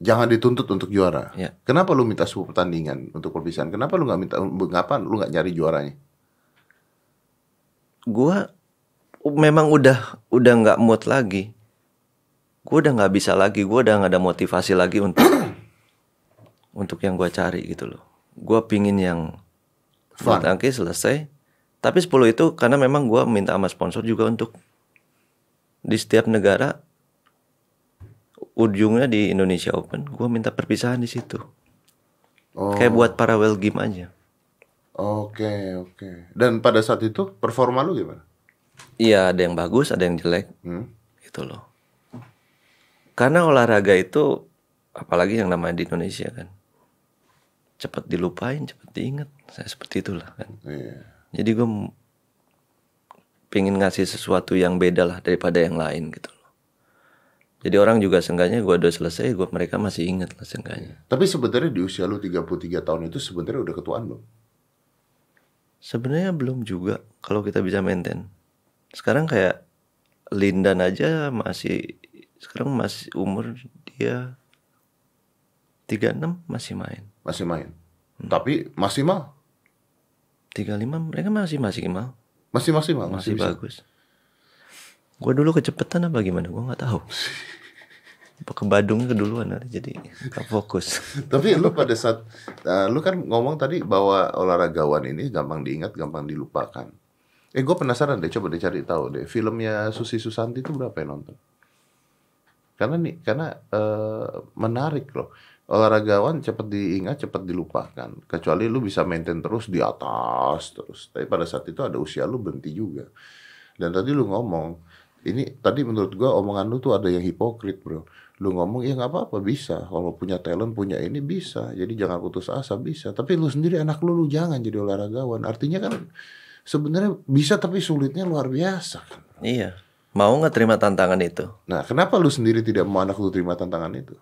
jangan dituntut untuk juara Ya. kenapa lu minta 10 pertandingan untuk perpisahan kenapa lu nggak minta ngapa lu nggak nyari juaranya Gua memang udah udah nggak mood lagi. Gua udah nggak bisa lagi, gua udah nggak ada motivasi lagi untuk untuk yang gua cari gitu loh. Gua pingin yang Fun. selesai. Tapi 10 itu karena memang gua minta sama sponsor juga untuk di setiap negara ujungnya di Indonesia Open, gua minta perpisahan di situ. oh Kayak buat parallel game aja. oke oke dan pada saat itu performa lu gimana Iya, ada yang bagus, ada yang jelek. hmm? gitu loh. Karena olahraga itu apalagi yang namanya di Indonesia kan cepat dilupain, cepat diingat. Saya seperti itulah kan. iya Jadi gue pengen ngasih sesuatu yang beda lah daripada yang lain gitu loh. Jadi orang juga seenggaknya gue udah selesai, gue mereka masih ingat lah seenggaknya. Tapi sebenarnya di usia lu 33 tahun itu sebenarnya udah ketuaan belum? Sebenarnya belum juga kalau kita bisa maintain. Sekarang kayak Lindan aja masih sekarang masih umur dia 36 masih main. Masih main. Tapi maksimal, 35 mereka masih maksimal, masih masih, masih, bisa. bagus. Gue dulu kecepatan apa gimana? Gue nggak tahu. Apa ke Badungnya keduluan ada jadi nggak fokus. Tapi lu pada saat uh, lu kan ngomong tadi bahwa olahragawan ini gampang diingat, gampang dilupakan. Eh gue penasaran deh, coba deh cari tahu deh. Filmnya Susi Susanti itu berapa yang nonton? Karena nih, karena eh, menarik loh. Olahragawan cepat diingat, cepat dilupakan. Kecuali lu bisa maintain terus di atas terus. Tapi pada saat itu ada usia lu berhenti juga. Dan tadi lu ngomong Ini tadi menurut gua omongan lu tuh ada yang hipokrit, bro. Lu ngomong ya nggak apa-apa bisa. Kalau punya talent punya ini bisa. Jadi jangan putus asa bisa. Tapi lu sendiri anak lu lu jangan jadi olahragawan. Artinya kan sebenarnya bisa tapi sulitnya luar biasa. kan. Iya. Mau nggak terima tantangan itu? Nah, kenapa lu sendiri tidak mau anak lu terima tantangan itu?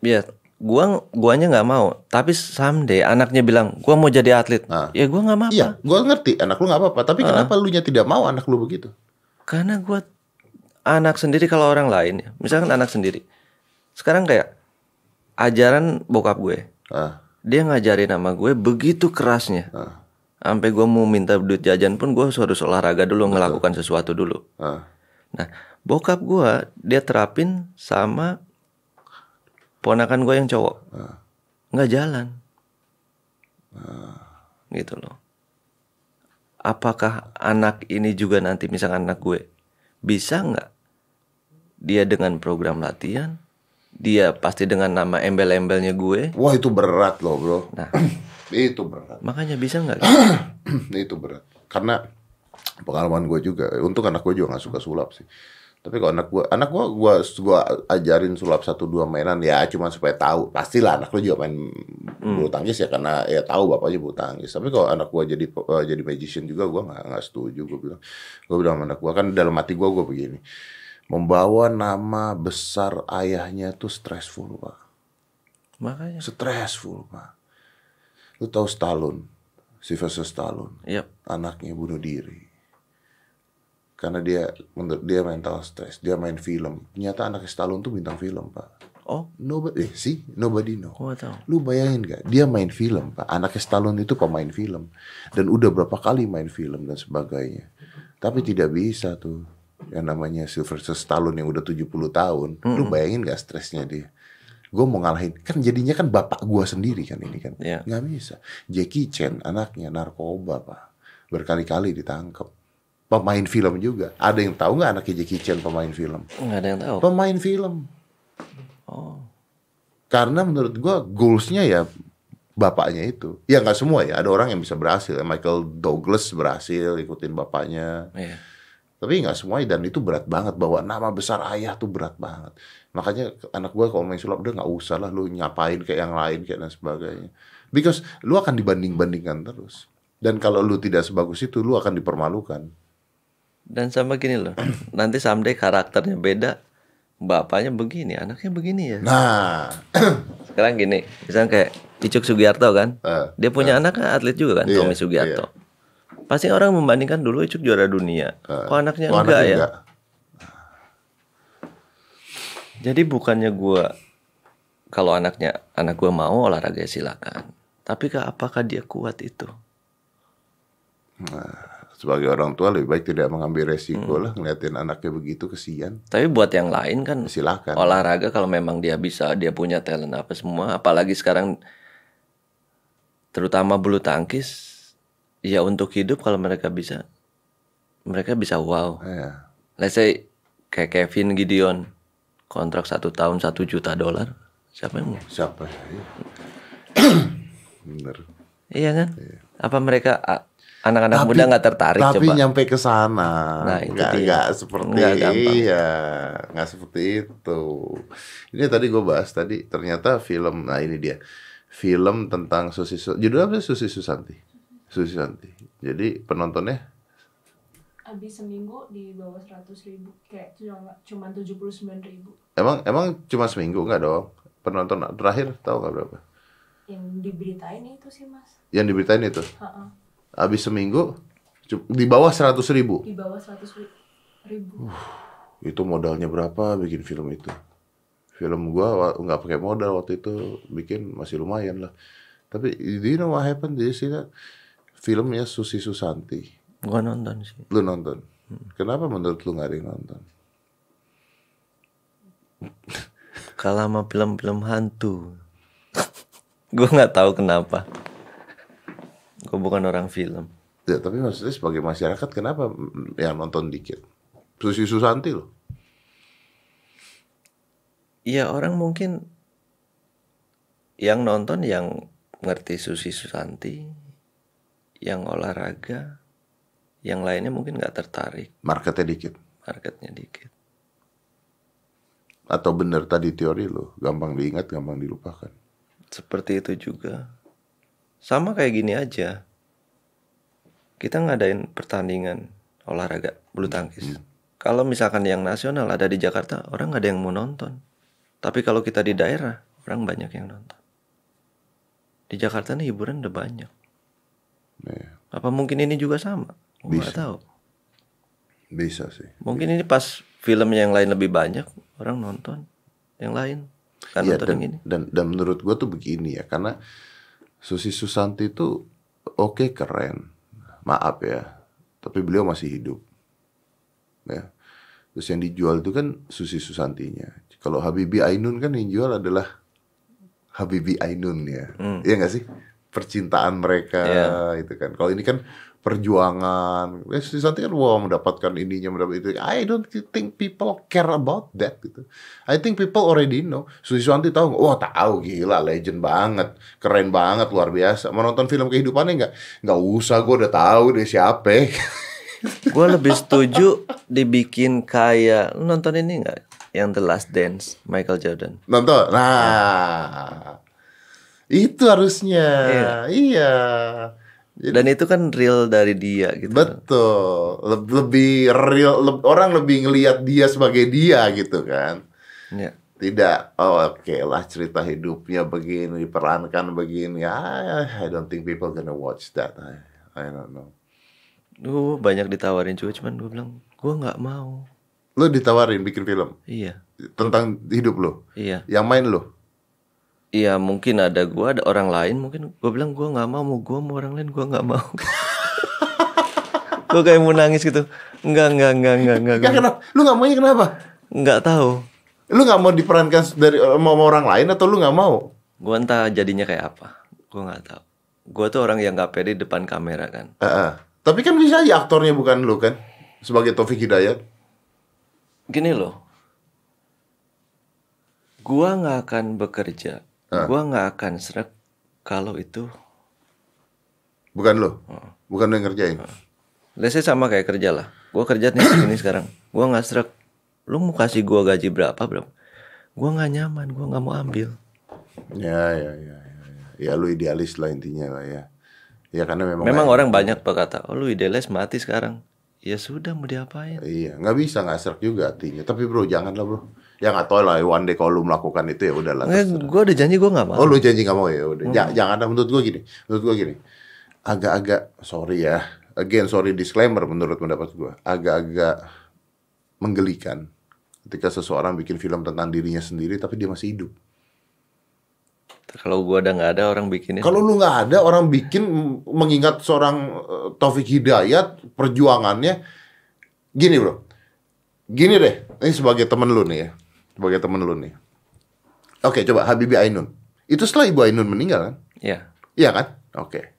Ya, gua guanya nggak mau. Tapi someday anaknya bilang, gua mau jadi atlet. Nah. Ya gua nggak apa. Iya, gua ngerti anak lu nggak apa-apa. Tapi kenapa lu nya tidak mau anak lu begitu? Karena gua anak sendiri kalau orang lain ya, misalkan anak sendiri. Sekarang kayak ajaran bokap gue, Ah, dia ngajarin sama gue begitu kerasnya. ah, Sampai gue mau minta duit jajan pun gue harus olahraga dulu, ngelakukan sesuatu dulu. ah. Nah, bokap gue dia terapin sama ponakan gue yang cowok, nggak jalan, gitu loh. Apakah anak ini juga nanti misalkan anak gue bisa nggak dia dengan program latihan, dia pasti dengan nama embel-embelnya gue, Wah itu berat loh bro. Nah. itu berat. makanya bisa nggak? itu berat. Karena pengalaman gue juga. Untung anak gue juga nggak suka sulap sih. Tapi kalau anak gue, anak gue, gue, gua ajarin sulap satu dua mainan ya cuma supaya tahu. Pastilah anak lu juga main bulu tangkis ya karena ya tahu bapaknya bulu tangkis. Tapi kalau anak gue jadi eh, jadi magician juga gue nggak nggak setuju. Gue bilang, gue bilang sama anak gue kan dalam hati gue gue begini. Membawa nama besar ayahnya tuh stressful pak. Makanya, Stressful pak. Lu tahu Stallone, Sylvester Stallone, yep. anaknya bunuh diri. Karena dia menurut dia mental stress, dia main film. Ternyata anak Stallone tuh bintang film pak. Oh, Nobody, eh sih, nobody know. gue tahu. Lu bayangin gak? Dia main film, Pak. Anaknya Stallone itu pemain film. Dan udah berapa kali main film dan sebagainya. Tapi tidak bisa tuh. Yang namanya Sylvester Stallone yang udah 70 tahun. Lu bayangin gak stresnya dia? Gue mau ngalahin. Kan jadinya kan bapak gua sendiri kan ini kan. Iya. Nggak bisa. Jackie Chan anaknya narkoba, Pak. Berkali-kali ditangkap. Pemain film juga. Ada yang tahu nggak anaknya Jackie Chan pemain film? Nggak ada yang tahu. Pemain film. Oh, Karena menurut gua goalsnya ya bapaknya itu. Ya nggak semua ya. Ada orang yang bisa berhasil. Michael Douglas berhasil ikutin bapaknya. iya. Tapi nggak semua dan itu berat banget. Bawa nama besar ayah tuh berat banget. Makanya anak gua kalau main sulap udah nggak usah lah lu nyapain kayak yang lain kayak dan sebagainya. Because lu akan dibanding-bandingkan terus. Dan kalau lu tidak sebagus itu, lu akan dipermalukan. Dan sama gini loh, nanti someday karakternya beda, bapaknya begini, anaknya begini ya. Nah, Sekarang gini, misalnya kayak Icuk Sugiarto kan, Eh, dia punya anak kan atlet juga kan, Iya, Tommy Sugiarto. Pasti orang membandingkan dulu Icuk juara dunia, kok anaknya kalau enggak anaknya ya? enggak. Jadi bukannya gua kalau anaknya anak gua mau olahraga silakan. Tapi apakah dia kuat itu? Sebagai orang tua lebih baik tidak mengambil resiko lah ngeliatin anaknya begitu kesian. Tapi buat yang lain kan Silakan. olahraga kalau memang dia bisa, dia punya talent apa semua, apalagi sekarang terutama bulu tangkis, ya untuk hidup kalau mereka bisa, mereka bisa wow. Iya. Let's say kayak Kevin Gideon kontrak satu tahun satu juta dolar, siapa yang mau? Siapa ya? Iya. Bener. Iya kan? Apa mereka anak-anak muda nggak tertarik Tapi coba? nyampe ke sana, Nah, itu nggak nggak seperti Nggak gampang. iya, nggak seperti itu. Ini tadi gue bahas tadi ternyata film, nah ini dia film tentang Susi, Su- judulnya apa? Susi Susanti, Susi Susanti. Jadi penontonnya Abis seminggu di bawah 100 ribu Kayak cuma, cuma 79 ribu emang emang cuma seminggu nggak dong? Penonton terakhir tahu nggak berapa? Yang diberitain itu sih mas Yang diberitain itu, Ha-ha. Habis seminggu di bawah 100 ribu. Di bawah 100 ri- ribu Itu modalnya berapa bikin film itu? Film gua nggak pakai modal waktu itu bikin masih lumayan lah. Tapi do you know what happened? Do you see that? Filmnya Susi Susanti. Gua nonton sih. Lu nonton? Kenapa menurut lu nggak ada yang nonton? Kalau sama film-film hantu, gue nggak tahu kenapa. Gue bukan orang film. Ya, tapi maksudnya sebagai masyarakat kenapa yang nonton dikit? Susi Susanti loh. Ya orang mungkin yang nonton yang ngerti Susi Susanti, yang olahraga, yang lainnya mungkin nggak tertarik. Marketnya dikit. marketnya dikit. Atau bener tadi teori lo, gampang diingat, gampang dilupakan. Seperti itu juga. Sama kayak gini aja. Kita ngadain pertandingan olahraga bulu tangkis. Kalau misalkan yang nasional ada di Jakarta, orang nggak ada yang mau nonton. Tapi kalau kita di daerah, orang banyak yang nonton. Di Jakarta nih hiburan udah banyak. Iya. Apa mungkin ini juga sama? Nggak Bisa. tahu. Bisa sih. Mungkin ini pas film yang lain lebih banyak, orang nonton yang lain. Kan Iya nonton dan, yang ini. dan dan menurut gue tuh begini ya karena Susi Susanti itu oke keren. Maaf ya tapi beliau masih hidup. Ya. Terus yang dijual itu kan Susi Susantinya. Kalau Habibie Ainun kan yang jual adalah Habibie Ainun ya Iya nggak sih? Percintaan mereka Iya. itu kan. Kalau ini kan perjuangan. Eh, Susanti kan wow mendapatkan ininya mendapat itu. I don't think people care about that gitu. I think people already know. Susi Susanti tahu nggak? wah tahu gila legend banget keren banget luar biasa. Mau nonton film kehidupannya nggak? Nggak usah gue udah tahu dia siapa. Gue lebih setuju dibikin kayak nonton ini nggak? Yang The Last Dance Michael Jordan. nonton? Nah. Itu harusnya. Iya, Jadi- Dan itu kan real dari dia gitu. betul. Le- lebih real le- orang lebih ngelihat dia sebagai dia gitu kan. Ya. tidak oh, oke lah cerita hidupnya begini diperankan begini. I, I don't think people gonna watch that. I, I don't know. Gue banyak ditawarin juga, cuman gue bilang gue nggak mau. lu ditawarin bikin film? Iya, tentang hidup lu? Iya, yang main lu iya. Mungkin ada gue, ada orang lain. Mungkin gue bilang gue nggak mau, mau gue mau orang lain gue nggak mau. gue kayak mau nangis gitu. Enggak, enggak, enggak, enggak, enggak. ya kenapa lu nggak maunya kenapa Enggak tahu. lu nggak mau diperankan dari mau sama orang lain atau lu nggak mau Gue entah jadinya kayak apa. Gue nggak tahu. Gue tuh orang yang nggak pede depan kamera kan. Eh, eh. tapi kan bisa aja aktornya bukan lu kan sebagai Taufik Hidayat Gini loh. Gua nggak akan bekerja. Gua nggak akan serak kalau itu. bukan lu bukan lu yang ngerjain Let's say sama kayak kerja lah. Gua kerja nih segini sekarang. Gua nggak serak. Lu mau kasih gua gaji berapa berapa? Gua nggak nyaman. Gua nggak mau ambil. Ya, ya, ya, ya, ya. Lu idealis lah intinya lah ya. Ya karena memang Memang orang banyak berkata, oh lu idealis mati sekarang. Ya sudah mau diapain? Iya, nggak bisa nggak serak juga artinya. Tapi bro, janganlah bro. Ya nggak tahu lah, one day kalau lu melakukan itu ya udahlah. Nggak, gua udah janji gua nggak mau. Oh lu janji nggak mau ya udah. Ja- jangan dah menurut gua gini. Menurut gua gini. Agak-agak sorry ya. Again sorry disclaimer menurut pendapat gua. Agak-agak menggelikan ketika seseorang bikin film tentang dirinya sendiri tapi dia masih hidup. Kalau gua udah nggak ada orang bikinin. Kalau lu nggak ada orang bikin mengingat seorang eh, Taufik Hidayat perjuangannya gini bro, gini deh, ini sebagai temen lu nih ya, sebagai temen lu nih. Oke coba Habibie Ainun, itu setelah Ibu Ainun meninggal kan? Ya. Iya kan? Oke,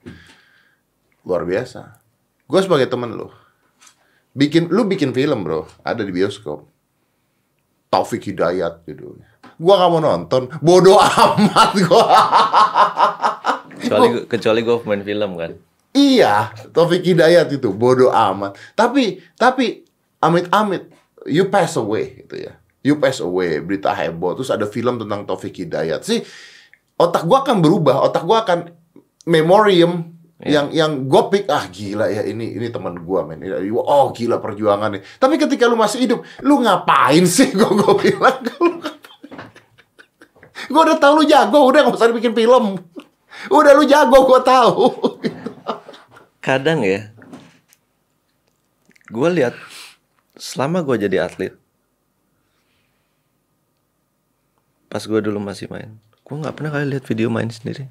luar biasa. Gue sebagai temen lu, bikin lu bikin film bro, ada di bioskop. Taufik Hidayat judulnya. Gua nggak mau nonton, bodoh amat gua. Kecuali kecuali gua pemain film kan. Iya, Taufik Hidayat itu bodoh amat. Tapi tapi amit-amit you pass away gitu ya. You pass away, berita heboh terus ada film tentang Taufik Hidayat. Sih otak gua akan berubah, otak gua akan memorium yang yang gue pik ah gila ya ini ini teman gua men. Oh gila perjuangannya. Tapi ketika lu masih hidup lu ngapain sih? Gua gua bilang gua udah tahu lu jago udah nggak usah bikin film. Udah lu jago gua tahu. Kadang ya gue lihat selama gue jadi atlet pas gue dulu masih main gue nggak pernah kali lihat video main sendiri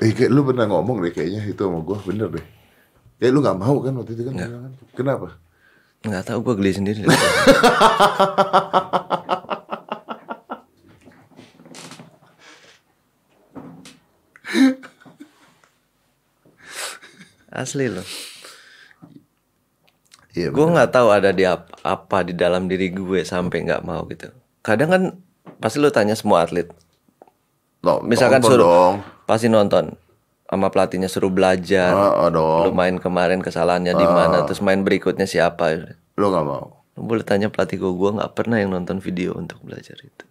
Eh, kayak lu pernah ngomong deh kayaknya itu sama gua bener deh. Kayak lu nggak mau kan waktu itu kan? bilang kan? Kenapa? nggak tahu gue geli sendiri asli loh Iya. gue nggak tahu ada di apa, apa di dalam diri gue sampai nggak mau gitu kadang kan pasti lu tanya semua atlet No, misalkan nonton suruh dong. pasti nonton sama pelatihnya suruh belajar Ah, ah, dong. lu main kemarin kesalahannya di mana terus main berikutnya siapa Lu nggak mau. Lu boleh tanya pelatih gue, gue nggak pernah yang nonton video untuk belajar itu.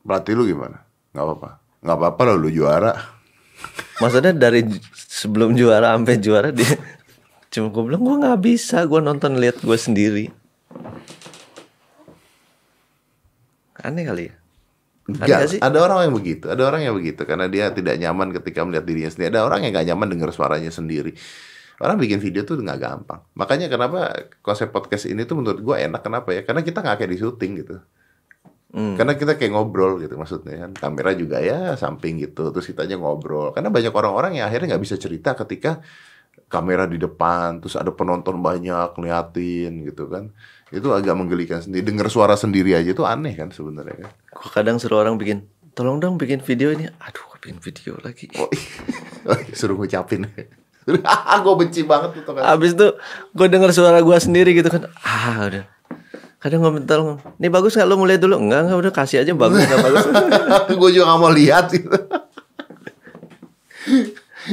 Pelatih lu gimana? Nggak apa-apa. Nggak apa-apa lah lu juara. Maksudnya dari sebelum juara sampai juara dia cuma gue bilang gue nggak bisa, gue nonton lihat gue sendiri. Aneh kali ya. Nggak sih? ada orang yang begitu, ada orang yang begitu karena dia tidak nyaman ketika melihat dirinya sendiri. Ada orang yang nggak nyaman dengar suaranya sendiri. Orang bikin video tuh nggak gampang. Makanya kenapa konsep podcast ini tuh menurut gue enak kenapa ya? Karena kita nggak kayak di syuting gitu. Hmm. Karena kita kayak ngobrol gitu maksudnya kan. Kamera juga ya samping gitu. Terus kita aja ngobrol. Karena banyak orang-orang yang akhirnya nggak bisa cerita ketika kamera di depan. Terus ada penonton banyak ngeliatin gitu kan. Itu agak menggelikan sendiri. Dengar suara sendiri aja itu aneh kan sebenarnya kan. Gue kadang suruh orang bikin, tolong dong bikin video ini. Aduh, gue bikin video lagi. Oh, suruh ngucapin. gue benci banget tuh kan. Abis itu gue denger suara gue sendiri gitu kan. Ah udah. Kadang gue minta tolong. Ini bagus nggak lo mulai dulu? Enggak enggak udah kasih aja bagus nggak bagus. gue juga gak mau lihat gitu.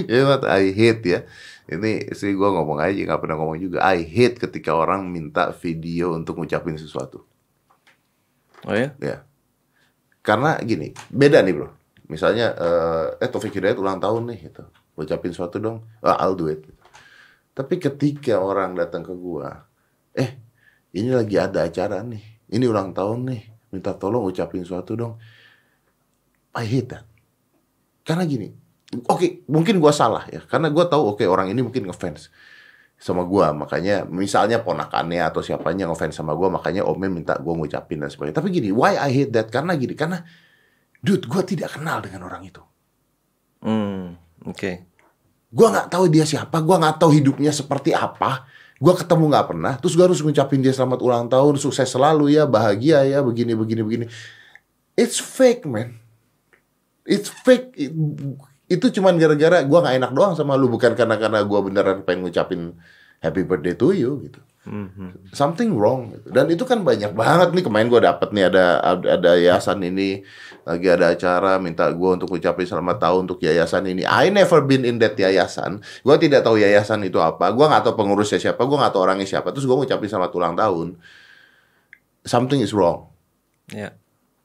ya what I hate ya. Ini sih gue ngomong aja nggak pernah ngomong juga. I hate ketika orang minta video untuk ngucapin sesuatu. Oh ya? Ya. Karena gini, beda nih bro. Misalnya, eh, eh Taufik Hidayat ulang tahun nih gitu. Ucapin sesuatu dong. Ah, I'll do it. Tapi ketika orang datang ke gua, eh ini lagi ada acara nih. Ini ulang tahun nih. Minta tolong ucapin sesuatu dong. I hate that. Karena gini, oke mungkin gua salah ya. Karena gua tahu oke orang ini mungkin ngefans sama gua. Makanya misalnya ponakannya atau siapanya ngefans sama gua makanya omnya minta gua ngucapin dan sebagainya. Tapi gini why I hate that? Karena gini karena dude gua tidak kenal dengan orang itu. Hmm, oke. gua nggak tahu dia siapa gua nggak tahu hidupnya seperti apa. Gua ketemu nggak pernah terus gua harus ngucapin dia selamat ulang tahun sukses selalu ya bahagia ya begini begini begini. It's fake man. It's fake. It- itu cuman gara-gara gua nggak enak doang sama lu bukan karena karena gua beneran pengen ngucapin happy birthday to you gitu. Mhm. something wrong gitu. dan itu kan banyak banget nih kemarin gua dapet nih ada ada yayasan ini lagi ada acara minta gua untuk ucapin selamat tahun untuk yayasan ini. I never been in that yayasan. Gua tidak tahu yayasan itu apa. Gua nggak tahu pengurusnya siapa gua nggak tahu orangnya siapa. Terus gua ngucapin selamat ulang tahun. Something is wrong. Ya.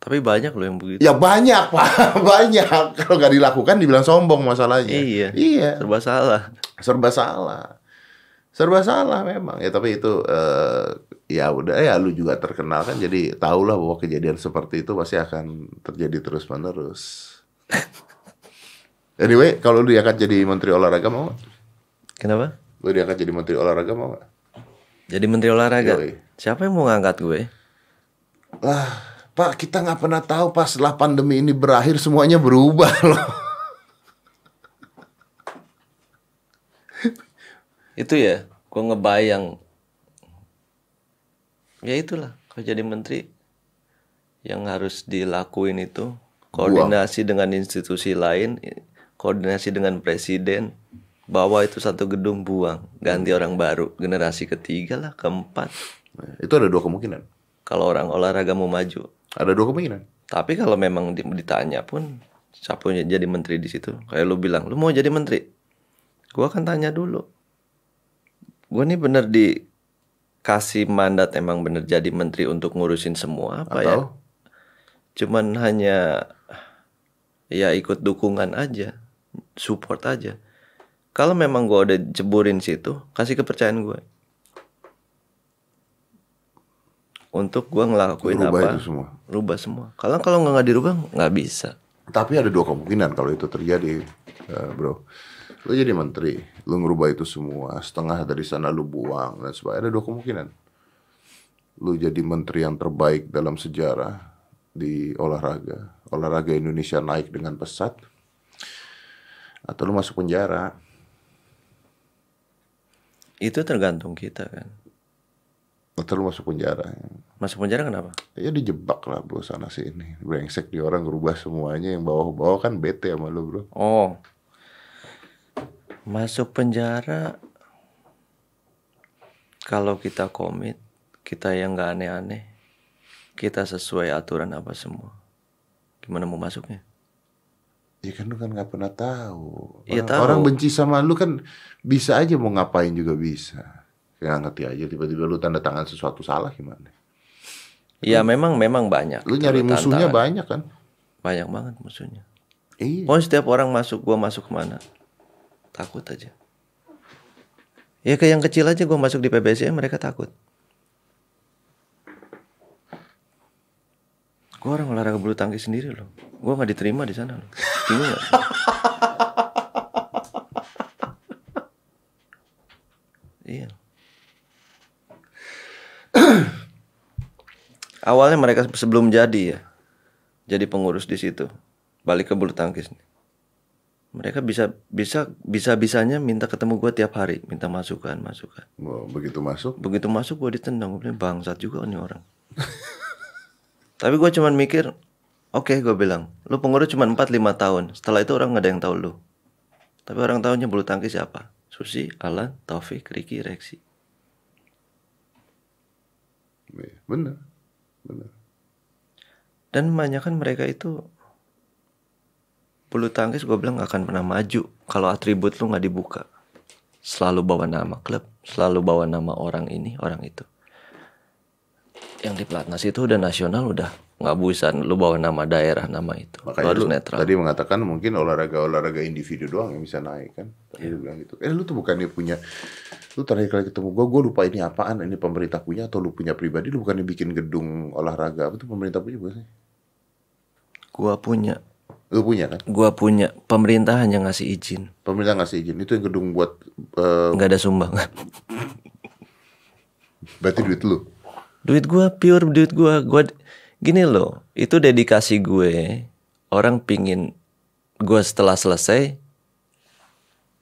Tapi banyak loh yang begitu. ya banyak pak banyak kalau nggak dilakukan dibilang sombong masalahnya Iya. iya Serba salah. serba salah serba salah memang ya tapi itu eh, ya udah ya lu juga terkenal kan jadi tahulah bahwa kejadian seperti itu pasti akan terjadi terus menerus anyway kalau lu diangkat jadi menteri olahraga mau? Kenapa? lu diangkat jadi menteri olahraga mau nggak? Jadi menteri olahraga. Yoi. Siapa yang mau ngangkat gue? lah pak kita nggak pernah tahu pas setelah pandemi ini berakhir semuanya berubah loh. Itu ya, gue ngebayang. Ya itulah, kalau jadi menteri yang harus dilakuin itu. Koordinasi dengan institusi lain, koordinasi dengan presiden, bawa itu satu gedung buang, ganti orang baru, generasi ketiga lah, keempat. Nah, itu ada dua kemungkinan. Kalau orang olahraga mau maju, ada dua kemungkinan tapi kalau memang di- ditanya pun siapa yang jadi menteri di situ? Kayak lu bilang, lu mau jadi menteri? Gua akan tanya dulu. Gua nih bener dikasih mandat emang bener jadi menteri untuk ngurusin semua apa ya? atau Cuman hanya ya ikut dukungan aja, support aja. Kalau memang gua udah jeburin situ, kasih kepercayaan gue. Untuk gua ngelakuin Rubah apa? itu semua. Rubah semua. Kalau kalau nggak dirubah nggak bisa. Tapi ada dua kemungkinan kalau itu terjadi, eh, bro. Lu jadi menteri, lu ngerubah itu semua, setengah dari sana lu buang dan sebagainya. Ada dua kemungkinan. Lu jadi menteri yang terbaik dalam sejarah di olahraga, olahraga Indonesia naik dengan pesat, atau lu masuk penjara. Itu tergantung kita kan. Atau lu masuk penjara. Masuk penjara kenapa? Ya dijebak lah bro sana sini. Brengsek di orang ngerubah semuanya yang bawah-bawah kan bete sama lu bro. Oh. Masuk penjara kalau kita komit, kita yang nggak aneh-aneh, kita sesuai aturan apa semua. Gimana mau masuknya? Ya kan lu kan nggak pernah tahu. Iya, Orang, tahu. orang benci sama lu kan bisa aja mau ngapain juga bisa. Nggak ngerti aja tiba-tiba lu tanda tangan sesuatu salah gimana? Ya memang memang banyak. Lu nyari Tantangan. musuhnya banyak kan? Banyak banget musuhnya. Iya. Pokoknya setiap orang masuk, gua masuk ke mana? Takut aja. Ya kayak yang kecil aja gua masuk di PBSI mereka takut. Gua orang olahraga bulu tangkis sendiri loh. Gua nggak diterima di sana loh. Bingung gak sih? iya. Awalnya mereka sebelum jadi ya, jadi pengurus di situ, balik ke bulu tangkis. Mereka bisa bisa bisa bisanya minta ketemu gua tiap hari, minta masukan masukan. Wah, begitu masuk, Begitu masuk gue ditendang, gue bangsat juga nih orang. Tapi gue cuman mikir, oke gue bilang, lu pengurus cuma 4-5 tahun. Setelah itu orang nggak ada yang tahu lu. Tapi orang tahunya bulu tangkis siapa? Susi, Alan, Taufik, Ricky, Reksi. Iya, bener, bener. Dan kebanyakan mereka itu bulu tangkis gue bilang gak akan pernah maju kalau atribut lu nggak dibuka. Selalu bawa nama klub, selalu bawa nama orang ini, orang itu. Yang di pelatnas itu udah nasional udah nggak bisa lu bawa nama daerah nama itu. Lu Makanya harus lu netral. tadi mengatakan mungkin olahraga-olahraga individu doang yang bisa naik kan. Tadi lu bilang gitu. Eh lu tuh bukannya punya lu terakhir kali ketemu gua, gua lupa ini apaan, ini pemerintah punya atau lu punya pribadi, lu bukannya bikin gedung olahraga, apa tuh pemerintah punya bukan sih? Gua punya, Lu punya kan? gua punya. Pemerintah hanya ngasih izin, Pemerintah ngasih izin, itu yang gedung buat eh, nggak ada sumbangan. berarti duit lu. Duit gua pure duit gua. Gua gini loh itu dedikasi gue. Orang pingin gua setelah selesai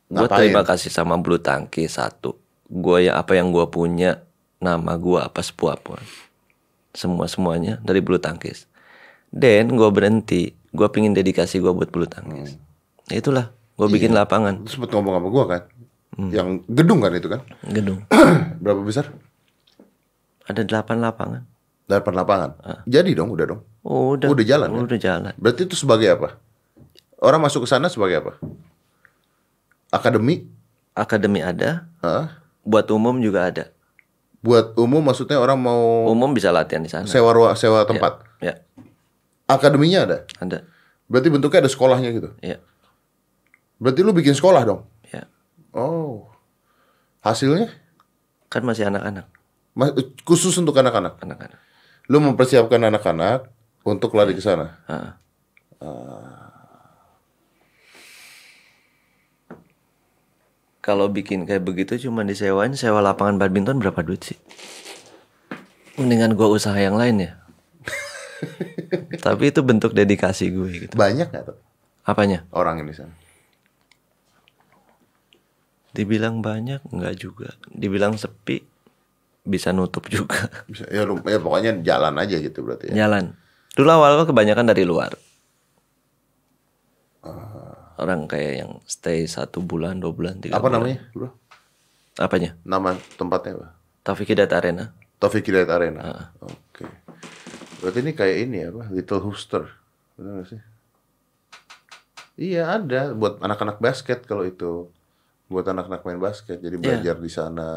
gua Ngapain? terima kasih sama bulu tangkis satu. Gua ya apa yang gua punya nama gua apa sepuapun semua semuanya dari bulu tangkis. Dan gua berhenti. Gua pingin dedikasi gua buat bulu tangkis. Itulah gua bikin lapangan. Sempet ngomong sama gua kan? Hmm. Yang gedung kan itu kan? gedung. Berapa besar? Ada delapan lapangan Delapan lapangan. Jadi dong, udah dong. oh, udah Udah jalan, kan? udah jalan Berarti itu sebagai apa? Orang masuk ke sana sebagai apa? Akademi? akademi ada Hah? buat umum juga ada Buat umum maksudnya orang mau umum bisa latihan di sana. sewa ruang, sewa tempat. Ya, Akademinya ada. ada. Berarti bentuknya ada sekolahnya gitu. Ya, Berarti lu bikin sekolah dong. ya. Oh. Hasilnya Kan masih anak-anak, khusus untuk anak-anak. anak-anak. Lu mempersiapkan anak-anak untuk lari ke sana. Ah. Kalau bikin kayak begitu cuma disewain, sewa lapangan badminton berapa duit sih? Mendingan gua usaha yang lain ya. Tapi itu bentuk dedikasi gue gitu. Banyak nggak tuh Apanya? orang yang di sana? Dibilang banyak enggak juga. Dibilang sepi bisa nutup juga. Bisa, ya, ya pokoknya jalan aja gitu berarti ya. Jalan. Dulu awal-awal kebanyakan dari luar. Orang kayak yang stay satu bulan, dua bulan, tiga Apa bulan. namanya, bro? Apanya? Nama tempatnya apa? Taufik Hidayat Arena. Taufik Hidayat Arena. Oke. Berarti ini kayak ini ya, apa? Little Hooster. Benar gak sih? Iya ada buat anak-anak basket kalau itu. Buat anak-anak main basket. Jadi belajar di sana.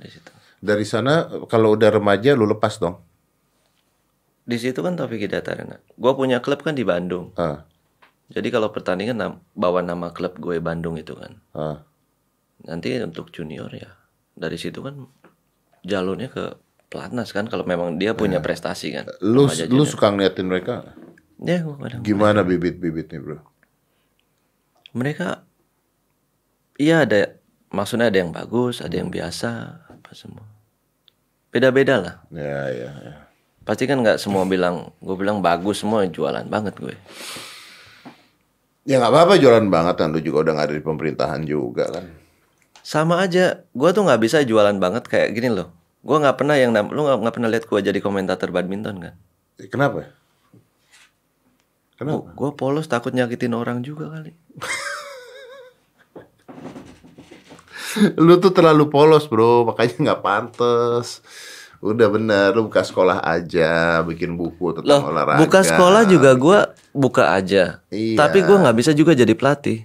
Di situ. Dari sana kalau udah remaja lu lepas dong. Di situ kan Taufik Hidayat. Gua punya klub kan di Bandung. Ah, Jadi kalau pertandingan nam- bawa nama klub gue Bandung itu kan. ah. Nanti untuk junior ya. Dari situ kan jalurnya ke pelatnas kan kalau memang dia punya prestasi kan. Lu lu suka ngeliatin mereka? Ya, gua kadang Gimana bibit-bibitnya, Bro? mereka iya ada maksudnya ada yang bagus ada yang biasa apa semua beda-beda lah Ya, ya, ya. pasti kan nggak semua bilang gue bilang bagus semua jualan banget gue Ya nggak apa-apa jualan banget kan lu juga udah nggak ada di pemerintahan juga kan. sama aja gue tuh nggak bisa jualan banget kayak gini loh gue nggak pernah yang lu nggak nggak pernah lihat gue jadi komentator badminton kan Eh, Kenapa? Kenapa? gue polos takut nyakitin orang juga kali lu tuh terlalu polos bro, makanya nggak pantes. Udah bener, lu buka sekolah aja, bikin buku loh tentang olahraga. buka sekolah juga gue buka aja Iya. tapi gue nggak bisa juga jadi pelatih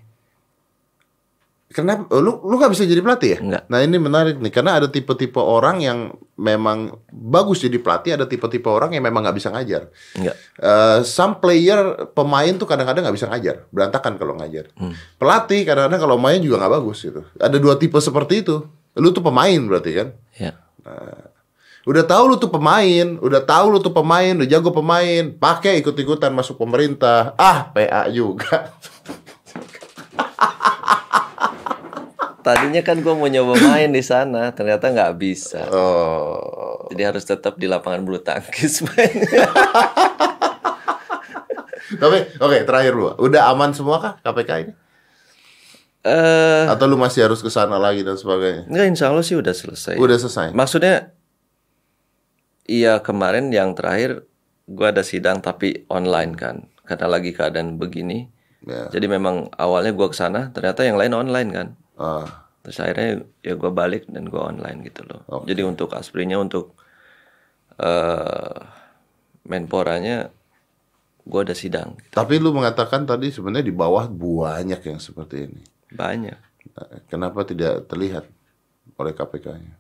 Kenapa? Oh, Lu lu nggak bisa jadi pelatih ya? Nggak. Nah ini menarik nih karena ada tipe-tipe orang yang memang bagus jadi pelatih, ada tipe-tipe orang yang memang nggak bisa ngajar. Enggak. Eh, some player pemain tuh kadang-kadang nggak bisa ngajar, berantakan kalau ngajar. Pelatih kadang-kadang kalau main juga nggak bagus gitu. Ada dua tipe seperti itu. Lu tuh pemain berarti kan? Ya. Udah tahu lu tuh pemain, udah tahu lu tuh pemain, udah jago pemain, pakai ikut-ikutan masuk pemerintah. Ah, PA juga. Tadinya kan gue mau nyoba main di sana, ternyata nggak bisa. Oh. Jadi harus tetap di lapangan bulu tangkis main. Tapi oke, terakhir lu. Udah aman semua kah KPK ini? Eh, Atau lu masih harus ke sana lagi dan sebagainya? enggak insya Allah sih udah selesai. Udah selesai. Maksudnya, iya kemarin yang terakhir gue ada sidang tapi online kan, karena lagi keadaan begini. Ya. Jadi memang awalnya gue ke sana, ternyata yang lain online kan. Ah, Terus akhirnya ya gue balik dan gue online gitu loh. Jadi untuk asprinya untuk eh menporanya gue ada sidang gitu. tapi lu mengatakan tadi sebenarnya di bawah banyak yang seperti ini. banyak. Nah, Kenapa tidak terlihat oleh KPK-nya?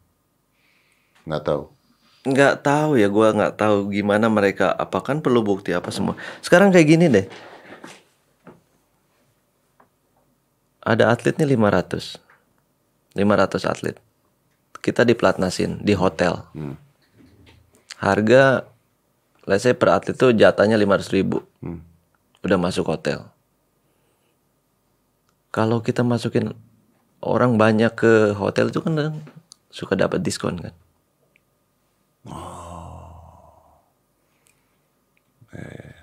Nggak tahu. nggak tahu ya gue nggak tahu gimana mereka apa kan perlu bukti apa semua sekarang kayak gini deh ada atlet nih 500 500 atlet. Kita diplatnasin di hotel. Harga let's say per atlet tuh jatahnya 500 ribu. Udah masuk hotel. Kalau kita masukin orang banyak ke hotel itu kan suka dapat diskon kan?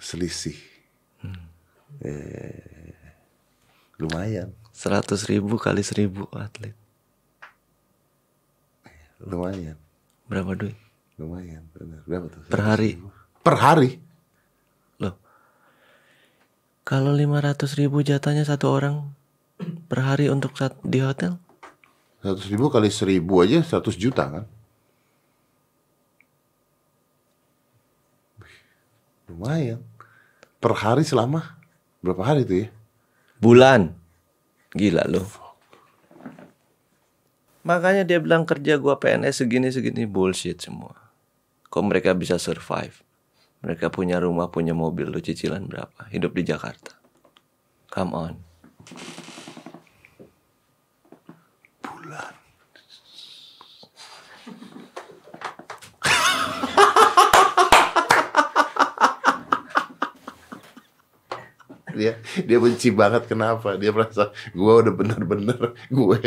Selisih. Eh, lumayan, 100 ribu kali 1000 atlet lumayan, berapa duit lumayan. Benar. Berapa tuh? per hari Per hari? loh kalau 500 ribu jatahnya satu orang per hari untuk sat- di hotel 100 ribu kali 1000 aja 100 juta kan? Lumayan. Per hari selama berapa hari tuh ya? bulan gila loh makanya dia bilang kerja gua PNS segini segini. Bullshit semua. Kok mereka bisa survive? Mereka punya rumah punya mobil lo cicilan berapa? Hidup di Jakarta. Come on Dia dia benci banget kenapa? Dia merasa gue udah bener-bener gue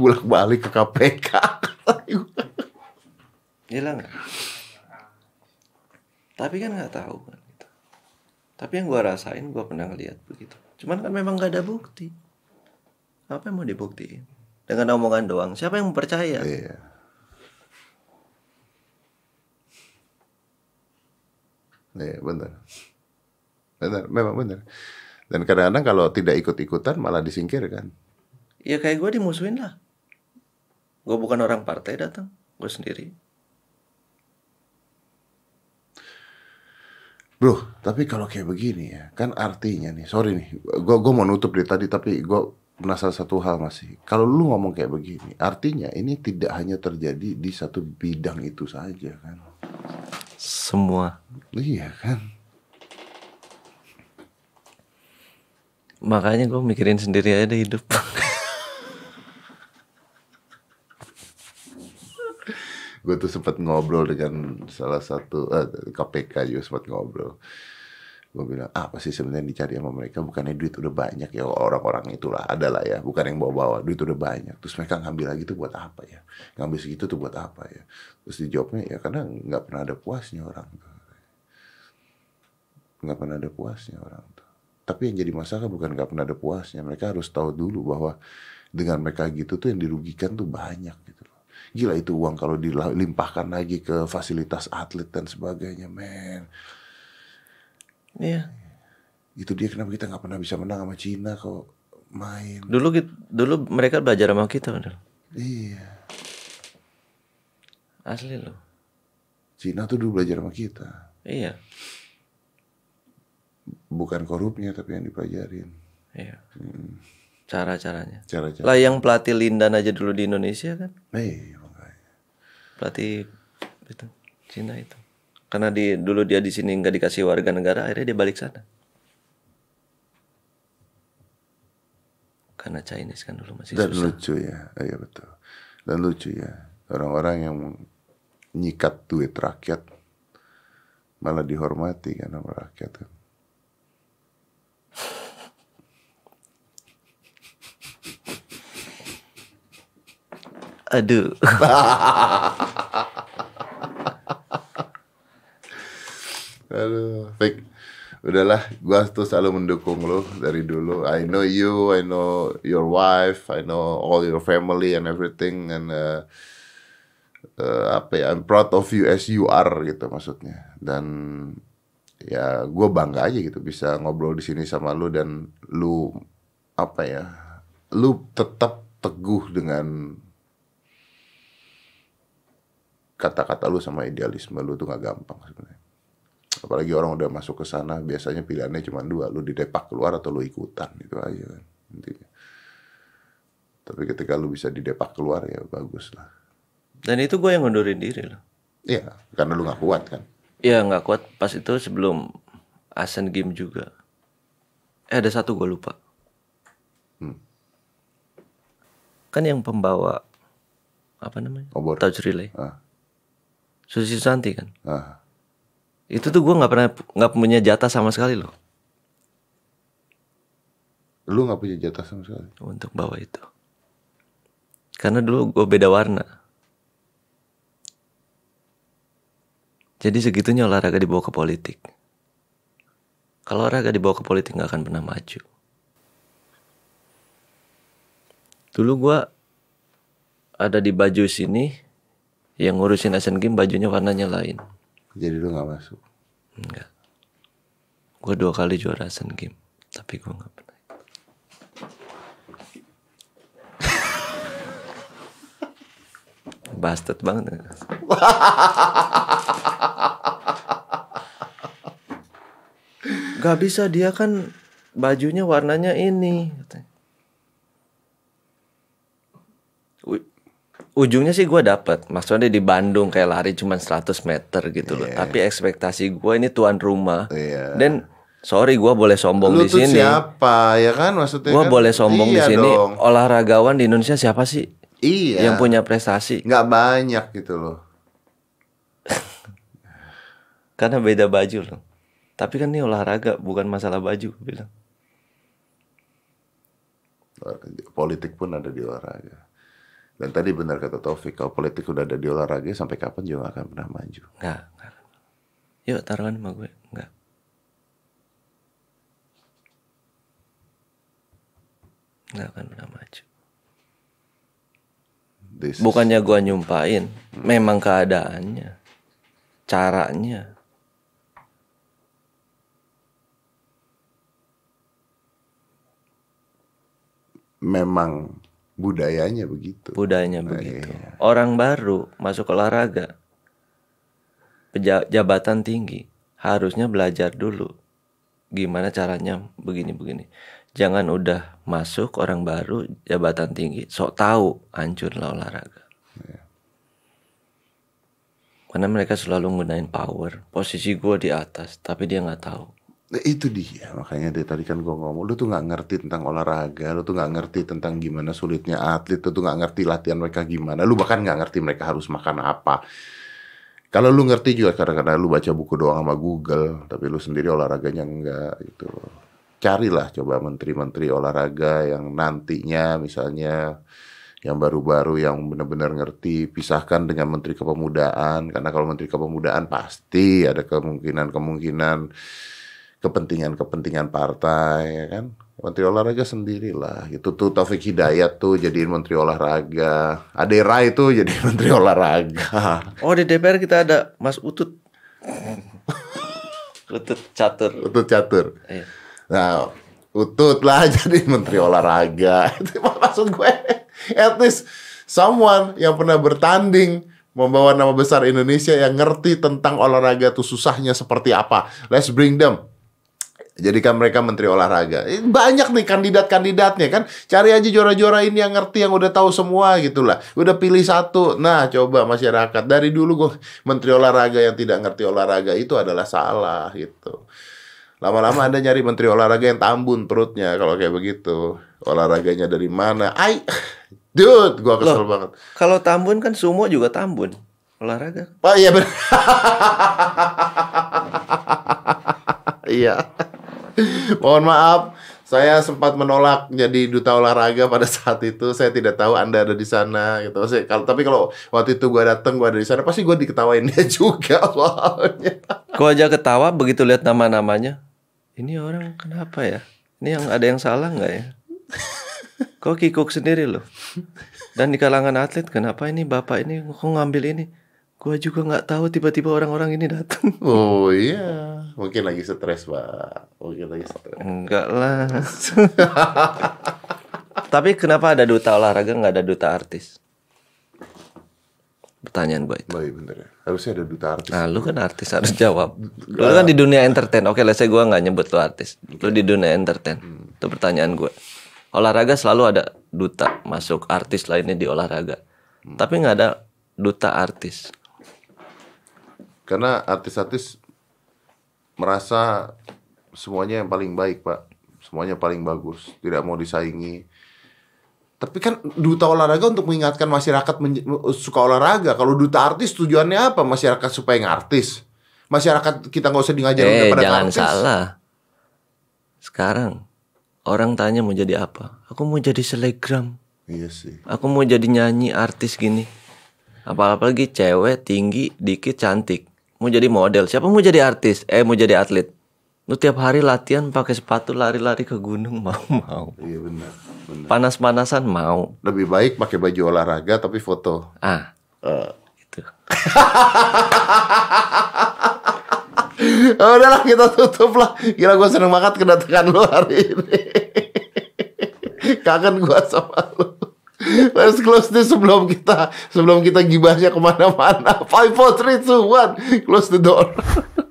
bolak-balik ke KPK. Gila nggak? Tapi kan nggak tahu kan gitu. Tapi yang gua rasain gua pernah ngeliat begitu. Cuman kan memang nggak ada bukti. Apa yang mau dibuktiin? Dengan omongan doang. Siapa yang percaya? Iya. Iya benar. Benar, memang benar. Dan kadang-kadang kalau tidak ikut-ikutan malah disingkirkan. Ya kayak gua dimusuhin lah. Gua bukan orang partai datang. Gue sendiri. Bro, tapi kalau kayak begini ya, kan artinya nih, sorry nih, gua gua mau nutup dari tadi, tapi gua penasaran satu hal masih. Kalau lu ngomong kayak begini, artinya ini tidak hanya terjadi di satu bidang itu saja kan? Semua. Iya kan? Makanya gue mikirin sendiri aja deh hidup. gue tuh sempat ngobrol dengan salah satu eh, KPK juga sempat ngobrol. Gue bilang apa sih sebenarnya dicari sama mereka? Bukannya duit udah banyak ya orang-orang itulah adalah ya. Bukan yang bawa-bawa duit udah banyak. Terus mereka ngambil lagi tuh buat apa ya? Ngambil segitu tuh buat apa ya? Terus dijawabnya ya karena nggak pernah ada puasnya orang tuh. Nggak pernah ada puasnya orang tuh tapi yang jadi masalah bukan nggak pernah ada puasnya mereka harus tahu dulu bahwa dengan mereka gitu tuh yang dirugikan tuh banyak gitu loh gila itu uang kalau dilimpahkan lagi ke fasilitas atlet dan sebagainya men Iya. itu dia kenapa kita nggak pernah bisa menang sama Cina kok main Dulu git- dulu mereka belajar sama kita bener. iya Asli loh. Cina tuh dulu belajar sama kita Iya. Bukan korupnya tapi yang dipelajarin Iya. cara-caranya. Cara-cara. Lah yang pelatih Lindan aja dulu di Indonesia kan, Eh, makanya. pelatih itu Cina itu. Karena di dulu dia di sini nggak dikasih warga negara, akhirnya dia balik sana. Karena Chinese kan dulu masih Dan susah. lucu ya, iya betul. Dan lucu ya, orang-orang yang nyikat duit rakyat malah dihormati sama rakyat kan. Aduh. Aduh, Fik. Udahlah, gua tuh selalu mendukung lo dari dulu. I know you, I know your wife, I know all your family and everything and uh, uh, apa ya, I'm proud of you as you are gitu maksudnya. Dan ya gue bangga aja gitu bisa ngobrol di sini sama lu dan lu apa ya, lu tetap teguh dengan kata-kata lu sama idealisme lu tuh nggak gampang sebenarnya. Apalagi orang udah masuk ke sana, biasanya pilihannya cuma dua, lu didepak keluar atau lu ikutan itu aja kan intinya. Tapi ketika lu bisa didepak keluar ya bagus lah. Dan itu gue yang ngundurin diri loh. Iya, karena lu nggak kuat kan. Ya nggak kuat pas itu sebelum Asian Game juga. Eh ada satu gue lupa. Hmm. Kan yang pembawa apa namanya? Obor. Touch relay. Ah, Susi Susanti kan. ah. Itu tuh gue nggak pernah nggak punya jatah sama sekali loh Lu nggak punya jatah sama sekali. untuk bawa itu. Karena dulu gue beda warna. Jadi segitunya olahraga dibawa ke politik. Kalau olahraga dibawa ke politik nggak akan pernah maju. Dulu gue ada di baju sini yang ngurusin Asian Games bajunya warnanya lain. Jadi lu nggak masuk. Enggak. Gue dua kali juara Asian Games, tapi gue nggak pernah. Bastard banget. Gak bisa dia kan bajunya warnanya ini. U- Ujungnya sih gue dapet Maksudnya di Bandung kayak lari cuma 100 meter gitu loh Tapi ekspektasi gue ini tuan rumah Iya. Dan sorry gue boleh sombong Lu di tuh sini siapa ya kan maksudnya Gue kan? boleh sombong di Iya sini dong. Olahragawan di Indonesia siapa sih Iya. Yang punya prestasi nggak banyak gitu loh. Karena beda baju loh Tapi kan ini olahraga bukan masalah baju gue bilang Politik pun ada di olahraga. Dan tadi benar kata Taufik, kalau politik udah ada di olahraga sampai kapan juga akan pernah maju. Enggak, enggak. Yuk taruhan sama gue Enggak Enggak akan pernah maju This Bukannya gua nyumpain, memang keadaannya, caranya. Memang budayanya begitu. Budayanya begitu. Orang baru masuk olahraga, jabatan tinggi, harusnya belajar dulu gimana caranya begini-begini. Jangan udah masuk orang baru jabatan tinggi, sok tahu hancurlah olahraga. Karena mereka selalu gunain power, posisi gua di atas, tapi dia nggak tahu. Nah, itu dia. Makanya dari tadi kan gue ngomong lu tuh nggak ngerti tentang olahraga lu tuh nggak ngerti tentang gimana sulitnya atlet lu tuh nggak ngerti latihan mereka gimana. Lu bahkan nggak ngerti mereka harus makan apa. Kalau lu ngerti juga kadang-kadang lu baca buku doang sama Google tapi lu sendiri olahraganya enggak gitu. Carilah coba menteri-menteri olahraga yang nantinya misalnya yang baru-baru yang benar-benar ngerti pisahkan dengan menteri kepemudaan. Karena kalau menteri kepemudaan pasti ada kemungkinan-kemungkinan kepentingan-kepentingan partai ya kan? Menteri olahraga sendirilah itu tuh. Taufik Hidayat tuh jadiin menteri olahraga. Ade Rai tuh jadi menteri olahraga. Oh di DPR kita ada Mas Utut. Utut catur. Utut catur. Iya. nah Utut lah jadi menteri olahraga. Itu maksud gue at least someone yang pernah bertanding membawa nama besar Indonesia yang ngerti tentang olahraga tuh susahnya seperti apa. Let's bring them Jadikan mereka menteri olahraga. Eh, Banyak nih kandidat-kandidatnya kan. Cari aja juara-juara ini yang ngerti, yang udah tahu semua gitu lah. Udah pilih satu. Nah, coba masyarakat. Dari dulu gue menteri olahraga yang tidak ngerti olahraga itu adalah salah gitu. Lama-lama Anda nyari menteri olahraga yang tambun perutnya kalau kayak begitu. Olahraganya dari mana? Ai, dude, gua kesel Loh. banget. Kalau Tambun kan sumo juga Tambun. Olahraga. Oh iya benar. Iya. Mohon maaf, saya sempat menolak jadi duta olahraga pada saat itu. Saya tidak tahu Anda ada di sana gitu. Saya, kalau tapi kalau waktu itu gua datang, gua ada di sana, pasti gua diketawain dia juga soalnya. Gua aja ketawa begitu lihat nama-namanya. Ini orang kenapa ya? Ini yang ada yang salah nggak ya? Kok kikuk sendiri loh. Dan di kalangan atlet kenapa ini bapak ini kok ngambil ini? Gua juga nggak tahu tiba-tiba orang-orang ini datang. Oh iya, mungkin lagi stres, Pak. Mungkin lagi stres. Enggak lah. Tapi kenapa ada duta olahraga nggak ada duta artis? Pertanyaan gue itu. Baik bener ya. Harusnya ada duta artis. Nah, lu kan artis harus jawab. Lu kan di dunia entertain. Oke, let's say gue nggak nyebut lu artis. Lu di dunia entertain. Itu pertanyaan gue. Olahraga selalu ada duta masuk artis lainnya di olahraga. Tapi nggak ada duta artis. Karena artis-artis merasa semuanya yang paling baik, Pak. Semuanya paling bagus, tidak mau disaingi. Tapi kan duta olahraga untuk mengingatkan masyarakat menj- suka olahraga. Kalau duta artis tujuannya apa? Masyarakat supaya ngartis. Masyarakat kita nggak usah ngajarin Eh, kepada jangan artis. salah. Sekarang orang tanya mau jadi apa? Aku mau jadi selebgram. Iya sih. Aku mau jadi nyanyi artis gini. Apalagi cewek tinggi, dikit cantik. Mau jadi model. Siapa mau jadi artis? Eh mau jadi atlet. Lu tiap hari latihan pakai sepatu lari-lari ke gunung mau mau. Iya benar. benar. Panas-panasan mau. Lebih baik pakai baju olahraga tapi foto. Ah, Eh. itu. Oh, udahlah kita tutup lah. Gila gue seneng banget kedatangan lu hari ini. Kangen gue sama lu. Let's close this sebelum kita sebelum kita gibahnya ke mana-mana. Five, four, three, two, one. Close the door.